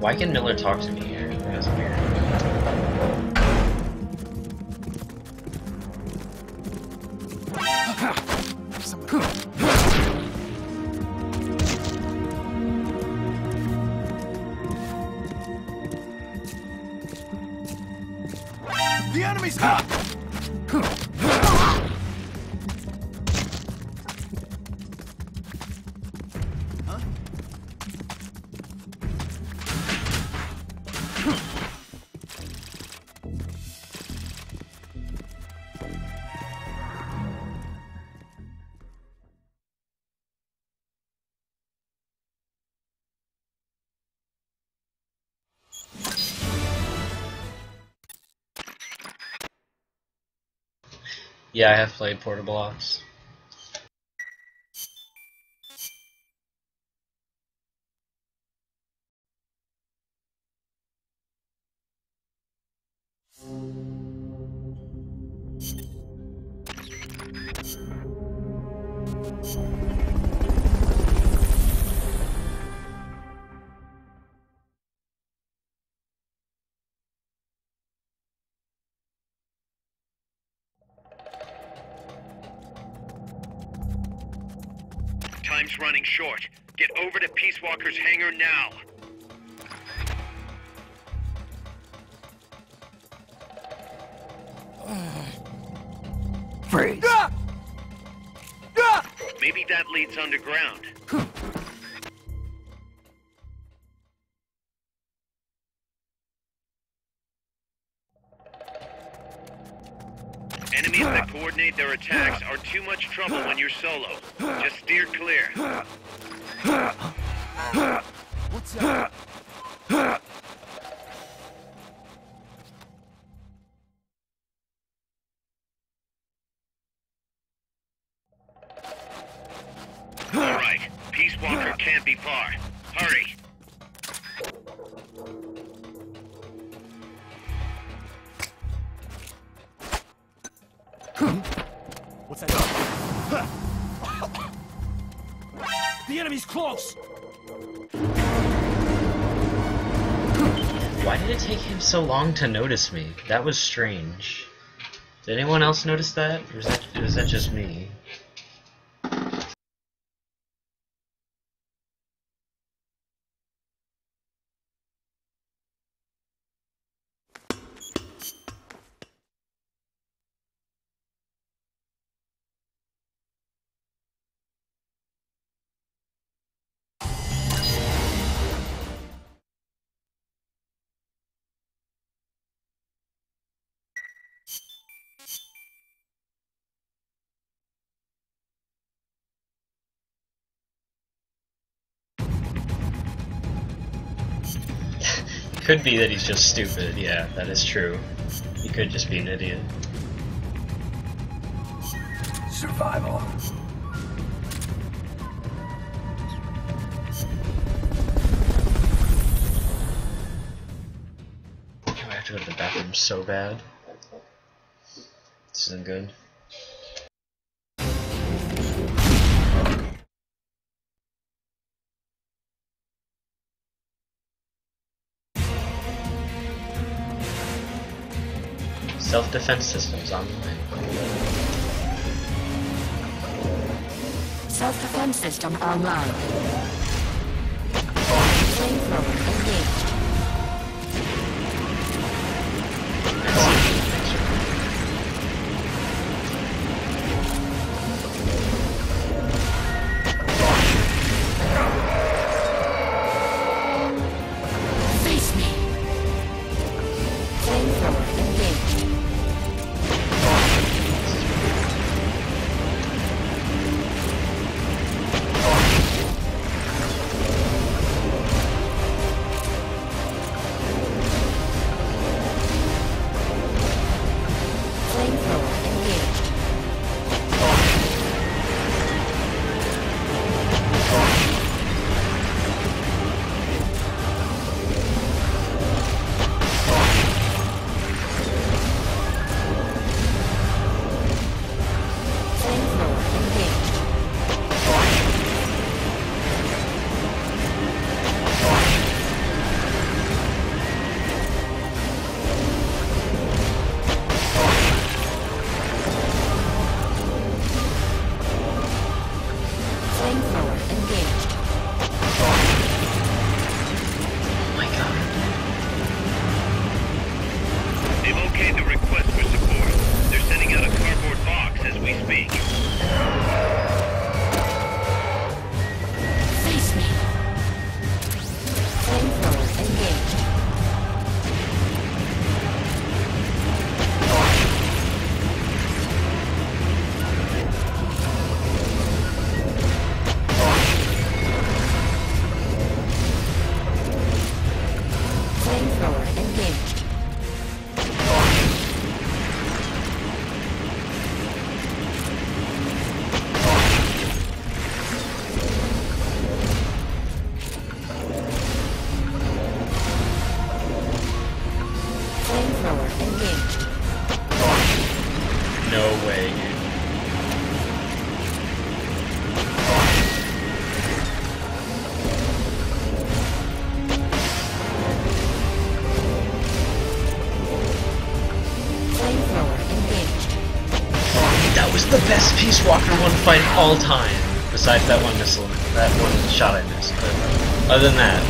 Why can Miller talk to me Yeah, I have played Portable Ops. Hangar now. Long to notice me? That was strange. Did anyone else notice that? Or was that, was that just me? Could be that he's just stupid, yeah, that is true. He could just be an idiot. Survival. I have to go to the bathroom so bad. This isn't good. Self-defense systems online. Self-defense system online. Flamethrower engaged. Walker one fight all time. Besides that one missile, that one shot I missed. But other than that,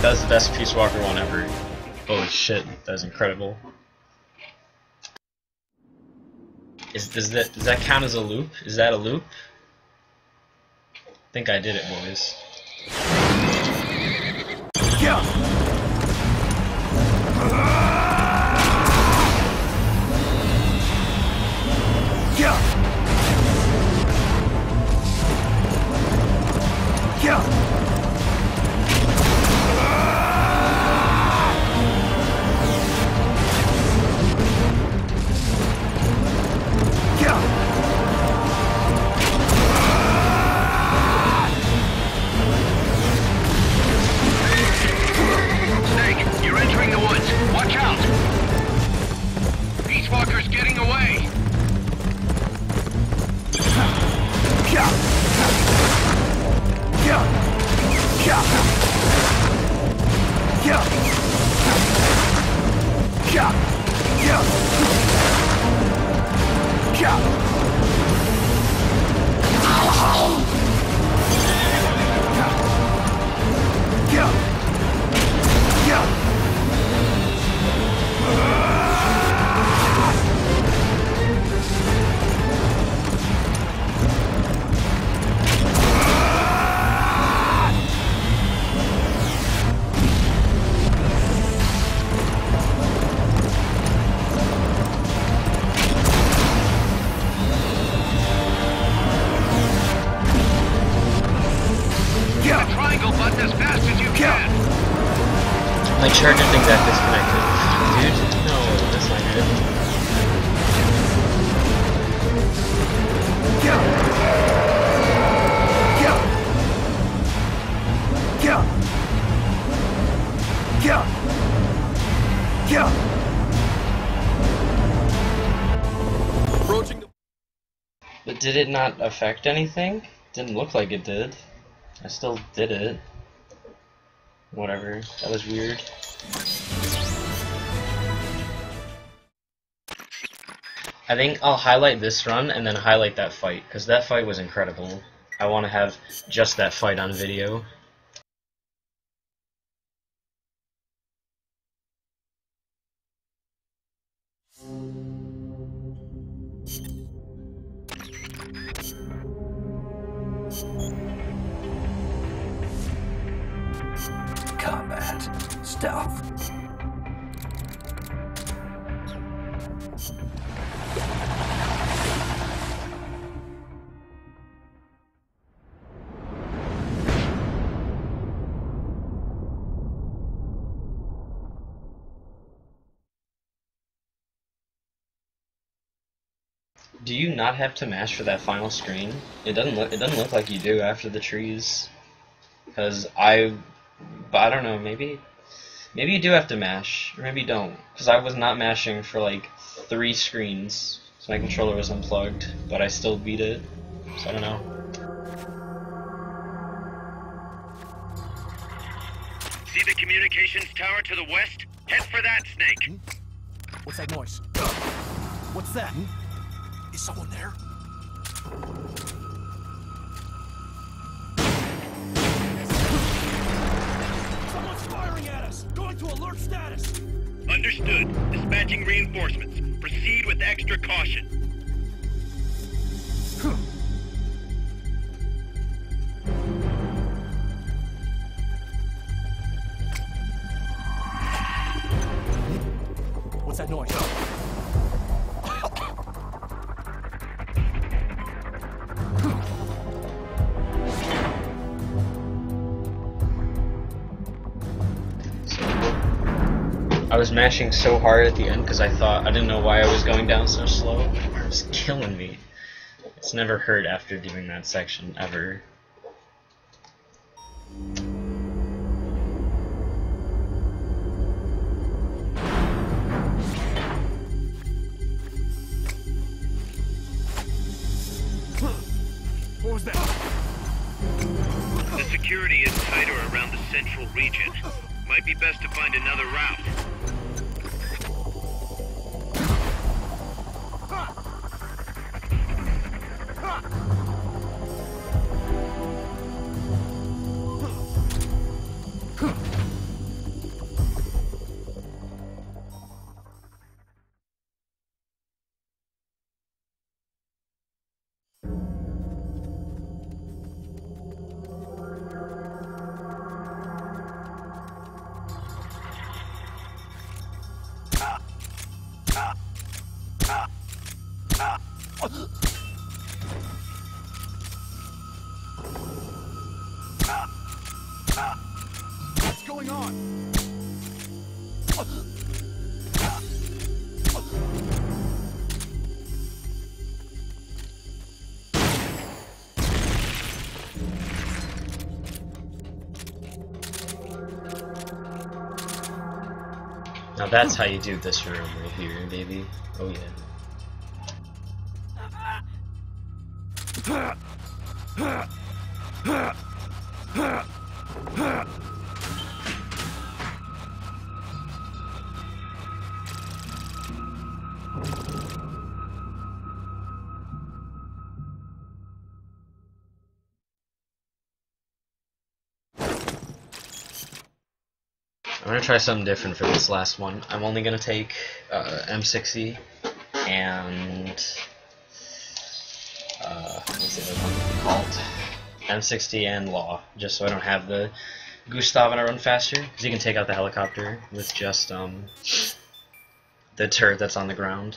that was the best Peace Walker one ever. Holy shit, that was incredible. Is that does that count as a loop? Is that a loop? I think I did it, boys. Did it not affect anything? Didn't look like it did. I still did it. Whatever. That was weird. I think I'll highlight this run and then highlight that fight, because that fight was incredible. I want to have just that fight on video. Do you not have to mash for that final screen? It doesn't look. It doesn't look like you do after the trees. Because I, but I don't know. Maybe, maybe you do have to mash, or maybe you don't. Because I was not mashing for like three screens, so my controller was unplugged, but I still beat it. So I don't know. See the communications tower to the west? Head for that, Snake. Hmm? What's that noise? What's that? Is someone there? Going to alert status! Understood. Dispatching reinforcements. Proceed with extra caution. I was mashing so hard at the end because I thought I didn't know why I was going down so slow. It was killing me. It's never hurt after doing that section ever. What was that? The security is tighter around the central region. Might be best to find another route. That's how you do this room right here, baby. Oh yeah. Try something different for this last one. I'm only gonna take uh, M60 and uh, what's the other one called? M60 and Law, just so I don't have the Gustav and I run faster, because you can take out the helicopter with just um, the turret that's on the ground.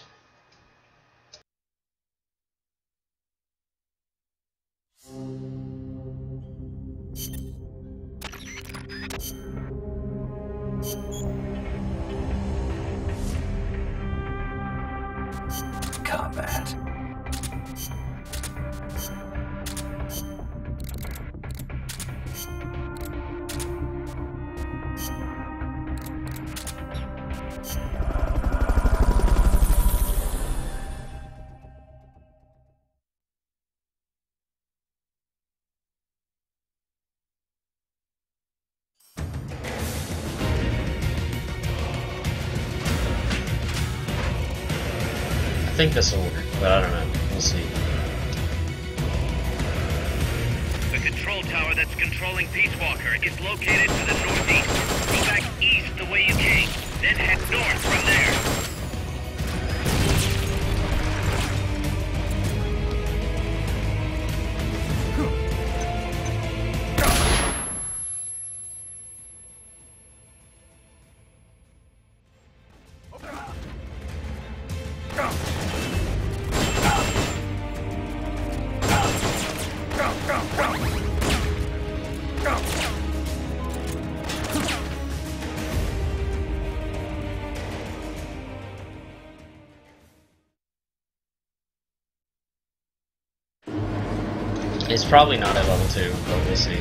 Probably not at level 2, but we'll see.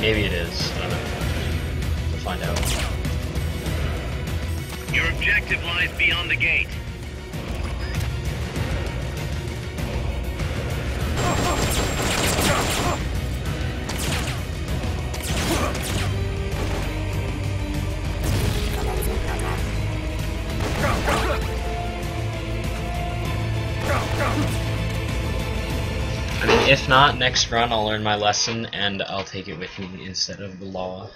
Maybe it is. I don't know. We'll find out. Your objective lies beyond the gate. If not, next run I'll learn my lesson and I'll take it with me instead of the law.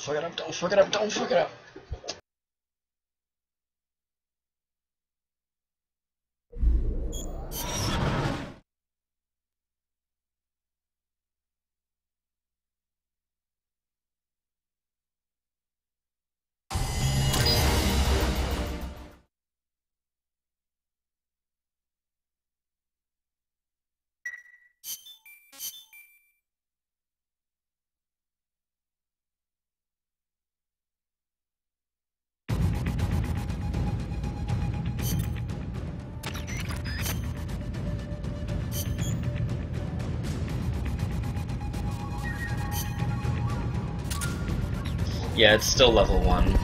fuck it up, don't fuck it up, don't fuck it up. Yeah, it's still level 1.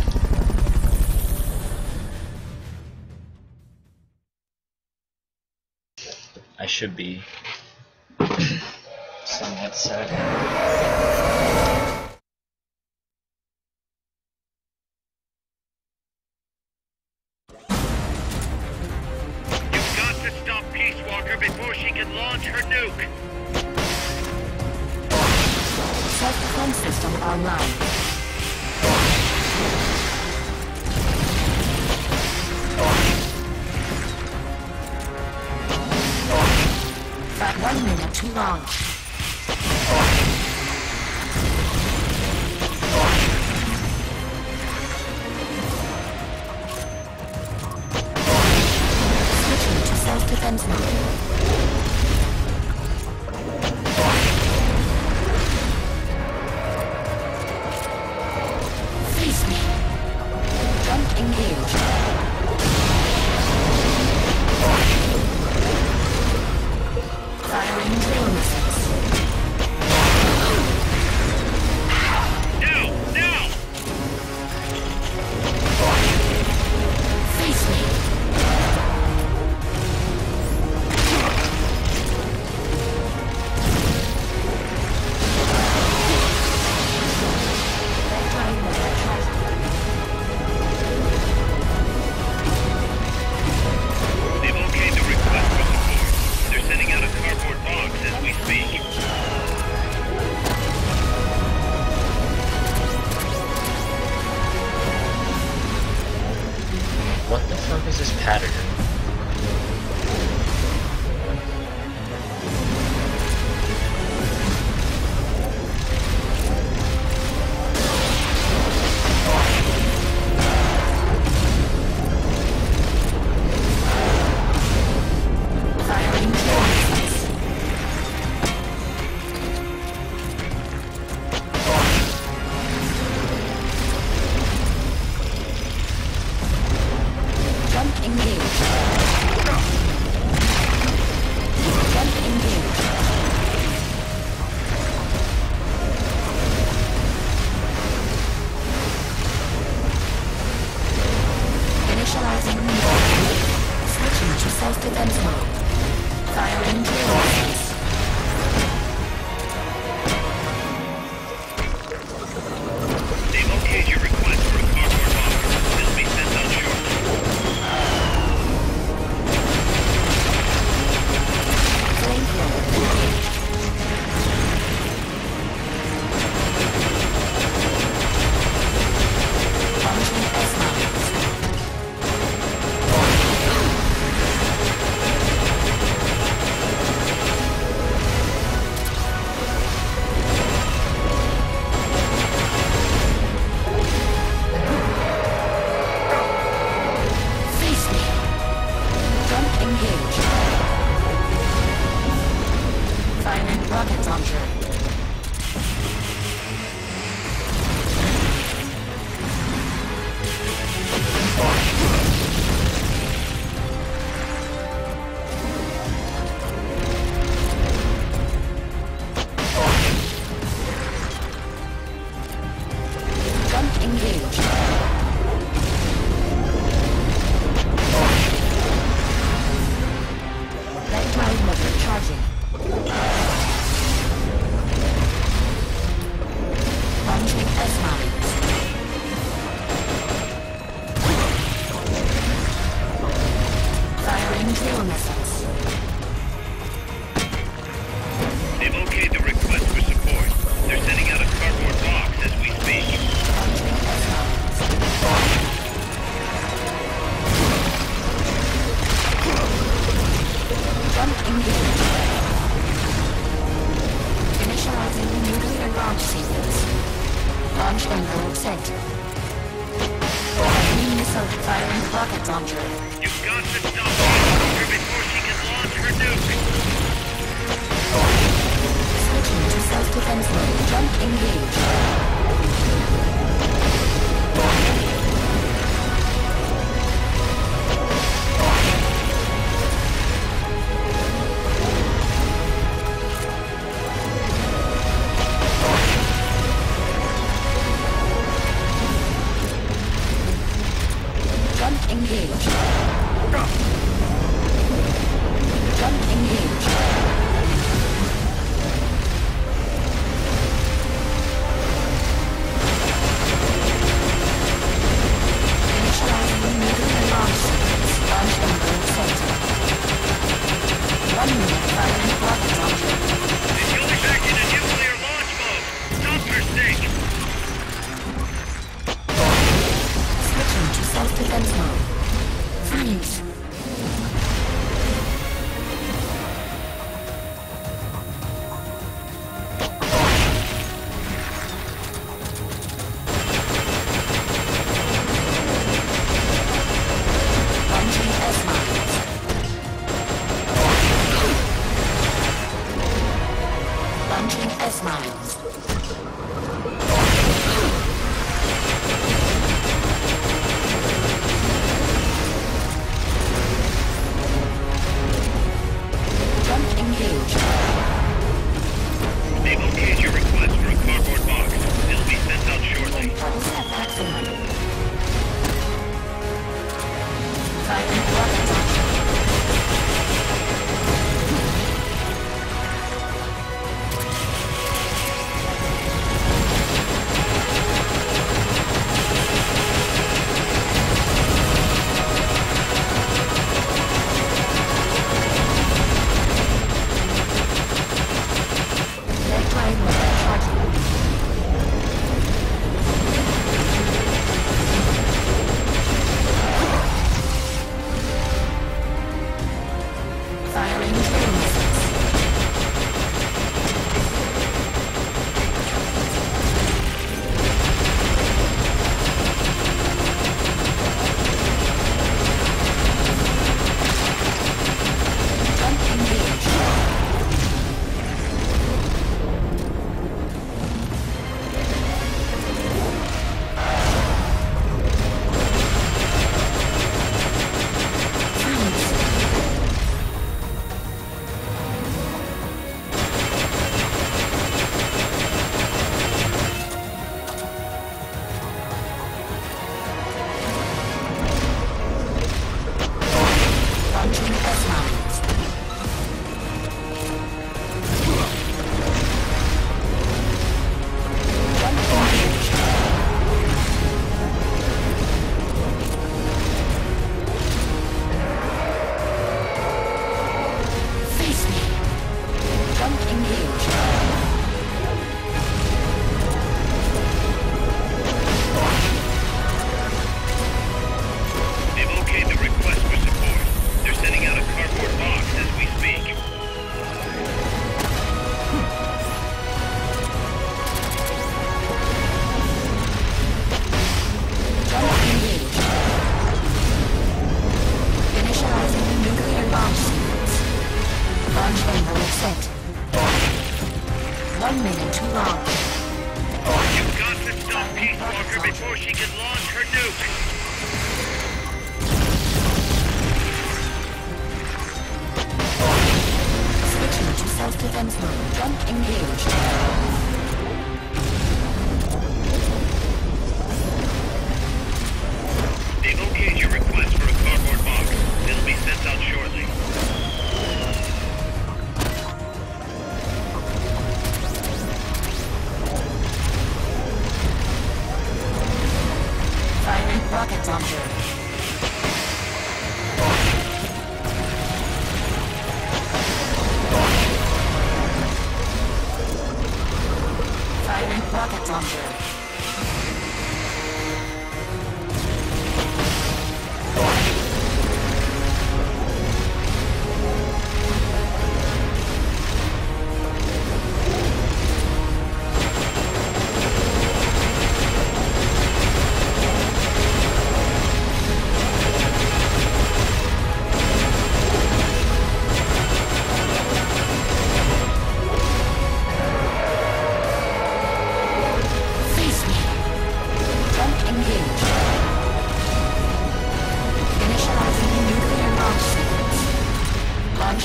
I should be somewhat sad. time's nine.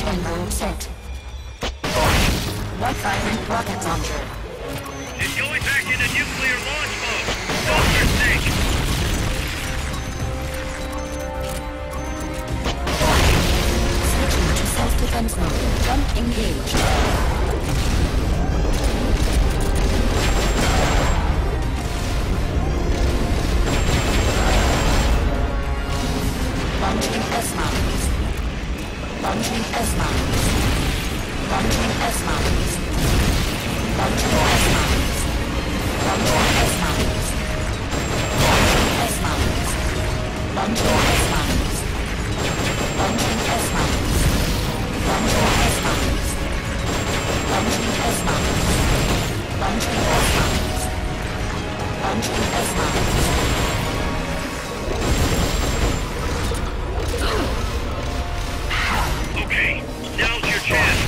Engine set. Light-firing rocket launcher. It's going back into nuclear launch mode. Your. Switching to self-defense mode. Jump engaged. Bantu S-Bahn. Bantu S-Bahn. Bantu S-Bahn. Bantu S-Bahn. Bantu S-Bahn. Bantu S-Bahn. Bantu S-Bahn. Bantu S-Bahn. Bantu S-Bahn. Bantu S-Bahn. Bantu S-Bahn. Okay, now's your chance.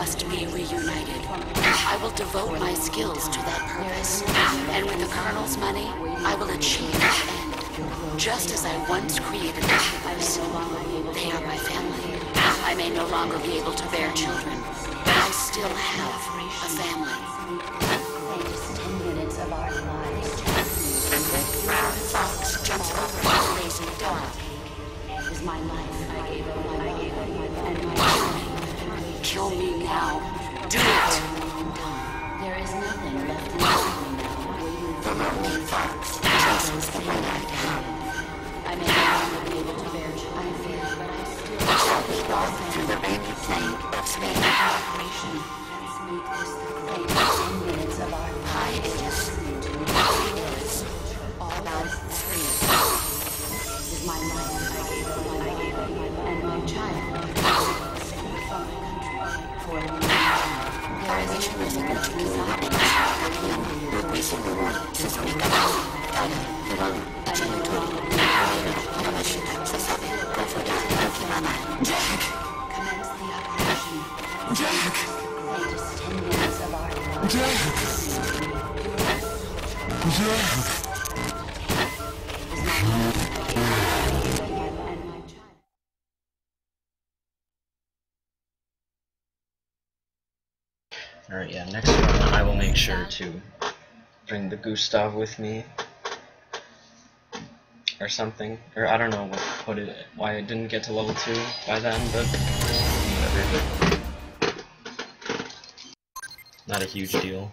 must be reunited. I will devote my skills to that purpose. And with the Colonel's money, I will achieve that end. Just as I once created the universe. They are my family. I may no longer be able to bear children, but I still have a family. Let's make this operation. Let's make this to bring the Gustav with me or something. Or I don't know what put it why I didn't get to level two by then, but. Not a huge deal.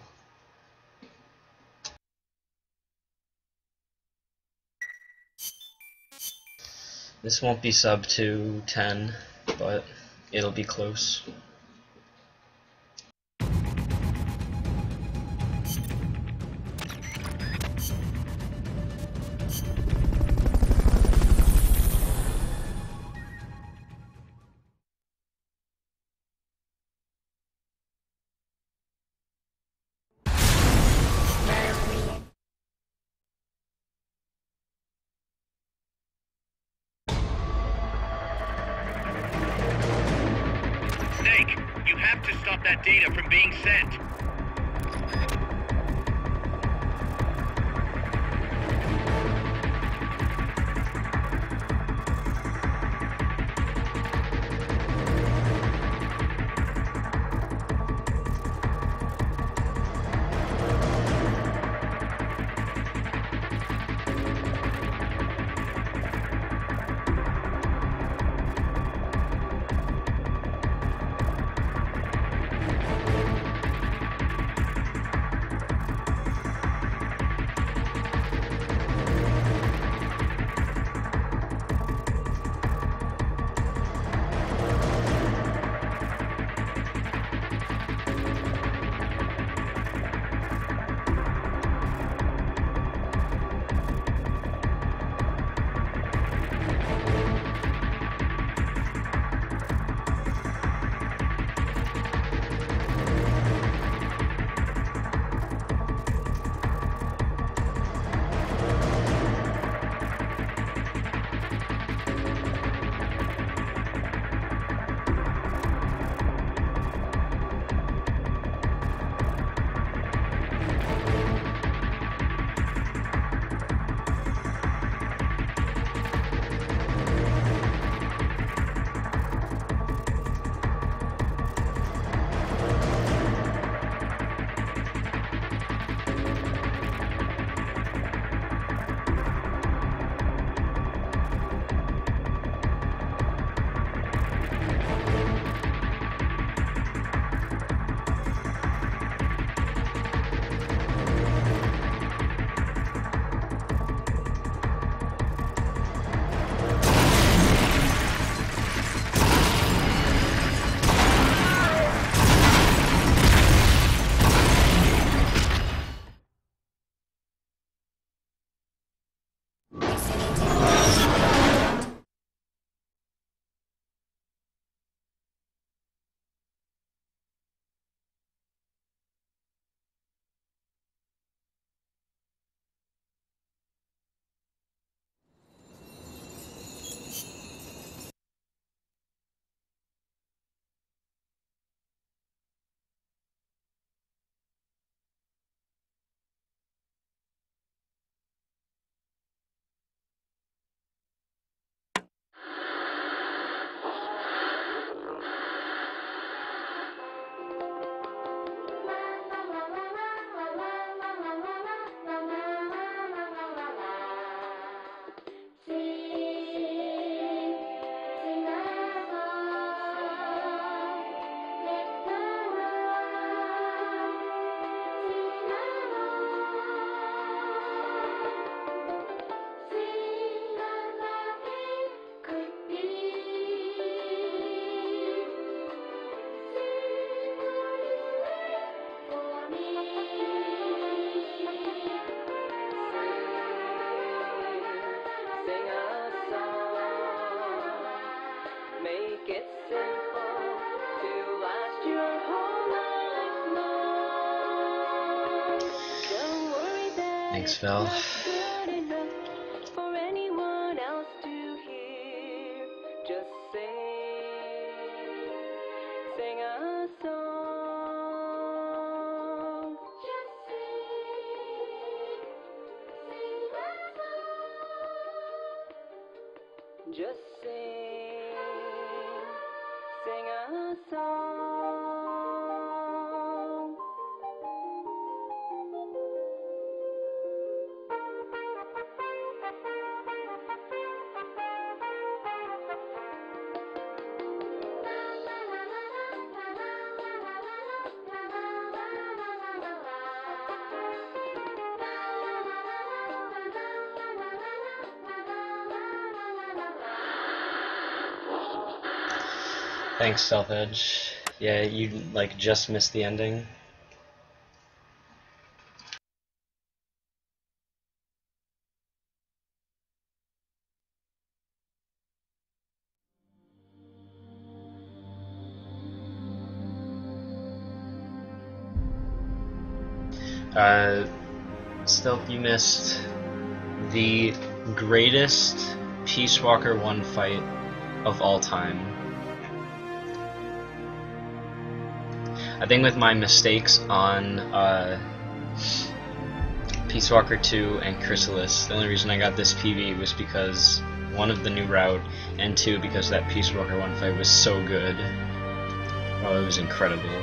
This won't be sub 210, but it'll be close. Thanks, Thanks, Stealth Edge. Yeah, you like just missed the ending. Uh, Stealth, you missed the greatest Peace Walker 1 fight of all time. I think with my mistakes on uh, Peace Walker 2 and Chrysalis, the only reason I got this PB was because one of the new route, and two because that Peace Walker 1 fight was so good. Oh, it was incredible.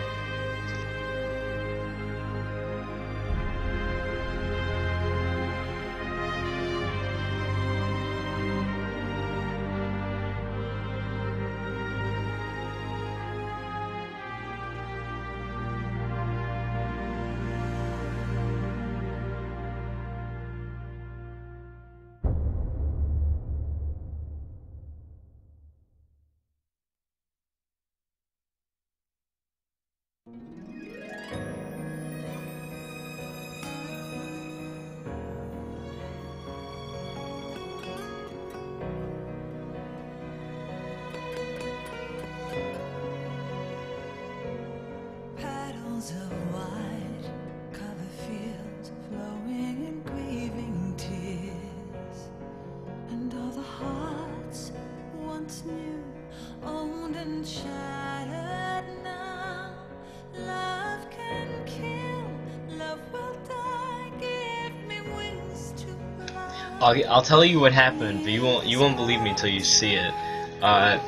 I'll, I'll tell you what happened, but you won't you won't believe me until you see it. Uh,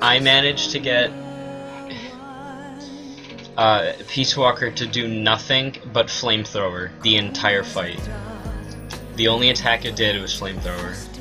I managed to get uh, Peace Walker to do nothing but flamethrower the entire fight. The only attack it did was flamethrower.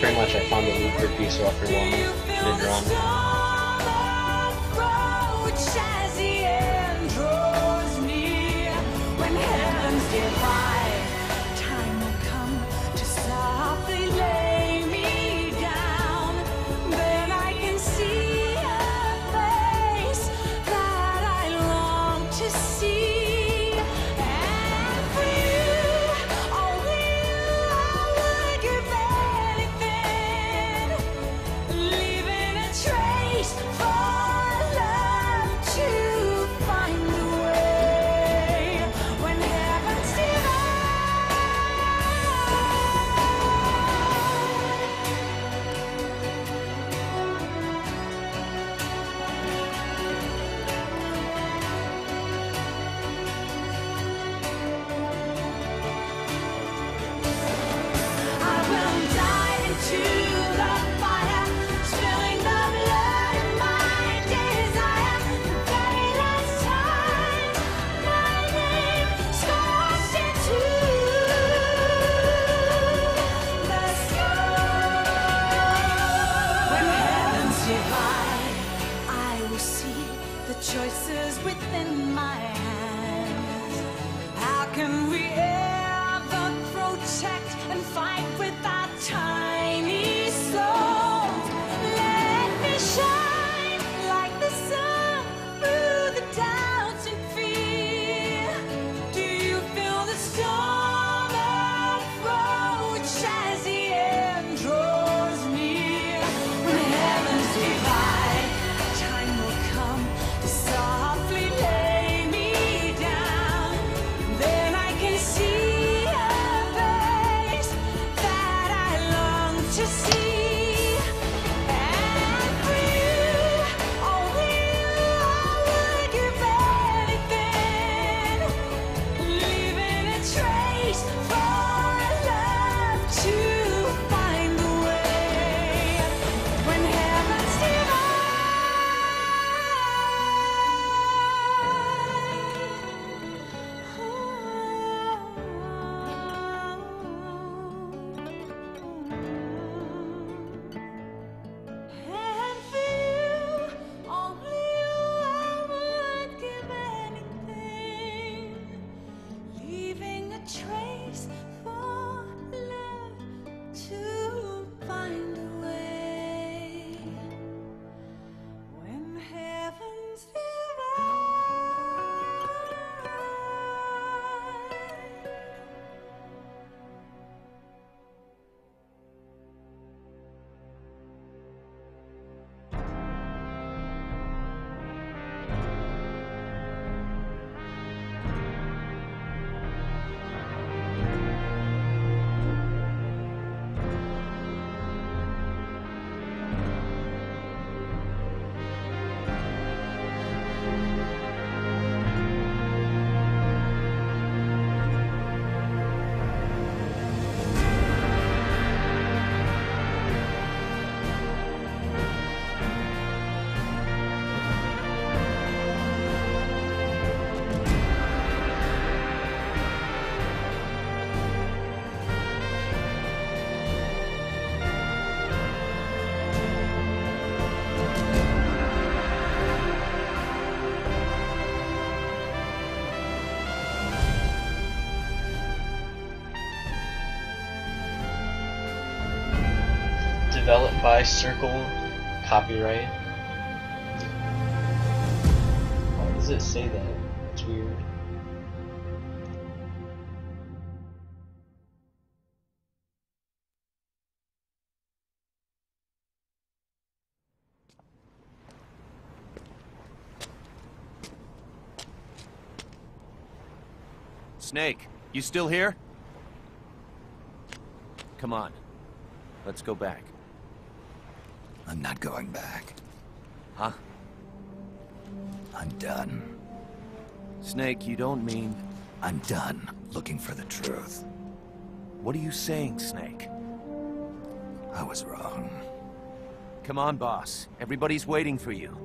Pretty much. I found the loop for Peace Walker 1 mid-run. approach by Circle, copyright. Why does it say that? It's weird. Snake, you still here? Come on. Let's go back. I'm not going back. Huh? I'm done. Snake, you don't mean... I'm done looking for the truth. What are you saying, Snake? I was wrong. Come on, boss. Everybody's waiting for you.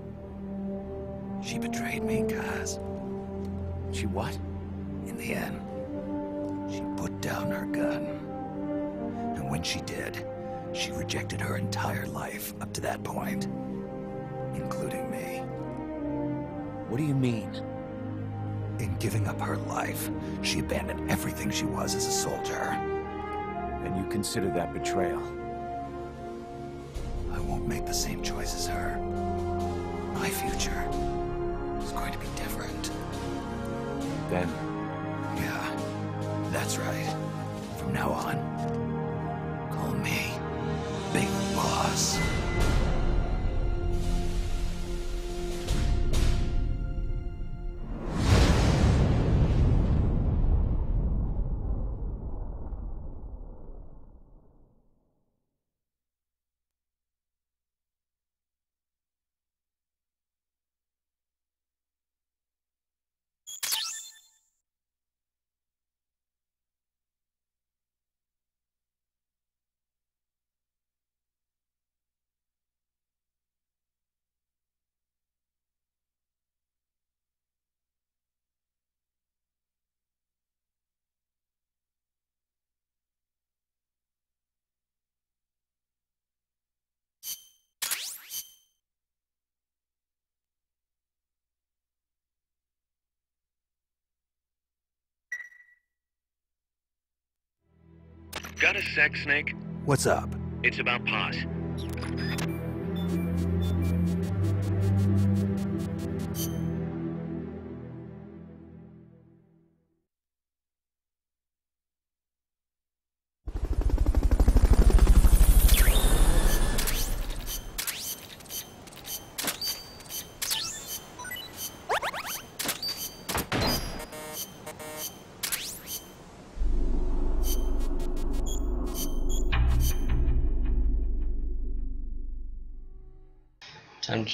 She betrayed me, Kaz. She what? In the end, she put down her gun. And when she did, she rejected her entire life up to that point, including me. What do you mean? In giving up her life, she abandoned everything she was as a soldier. And you consider that betrayal? I won't make the same choice as her. My future is going to be different. Then, Yeah, that's right. From now on, Boss. Got a sec, Snake? What's up? It's about Paz.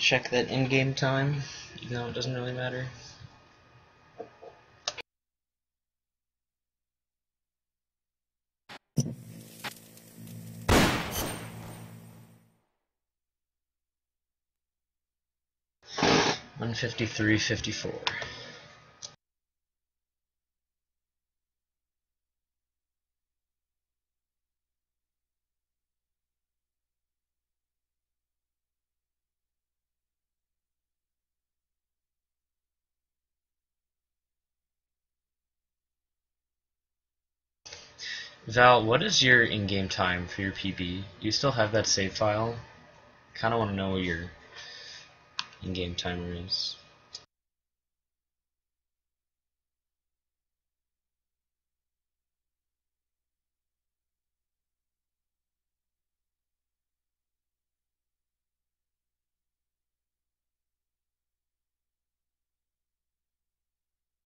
Check that in-game time, even though it doesn't really matter. One fifty three fifty four. Val, what is your in-game time for your PB? Do you still have that save file? Kind of want to know what your in-game timer is.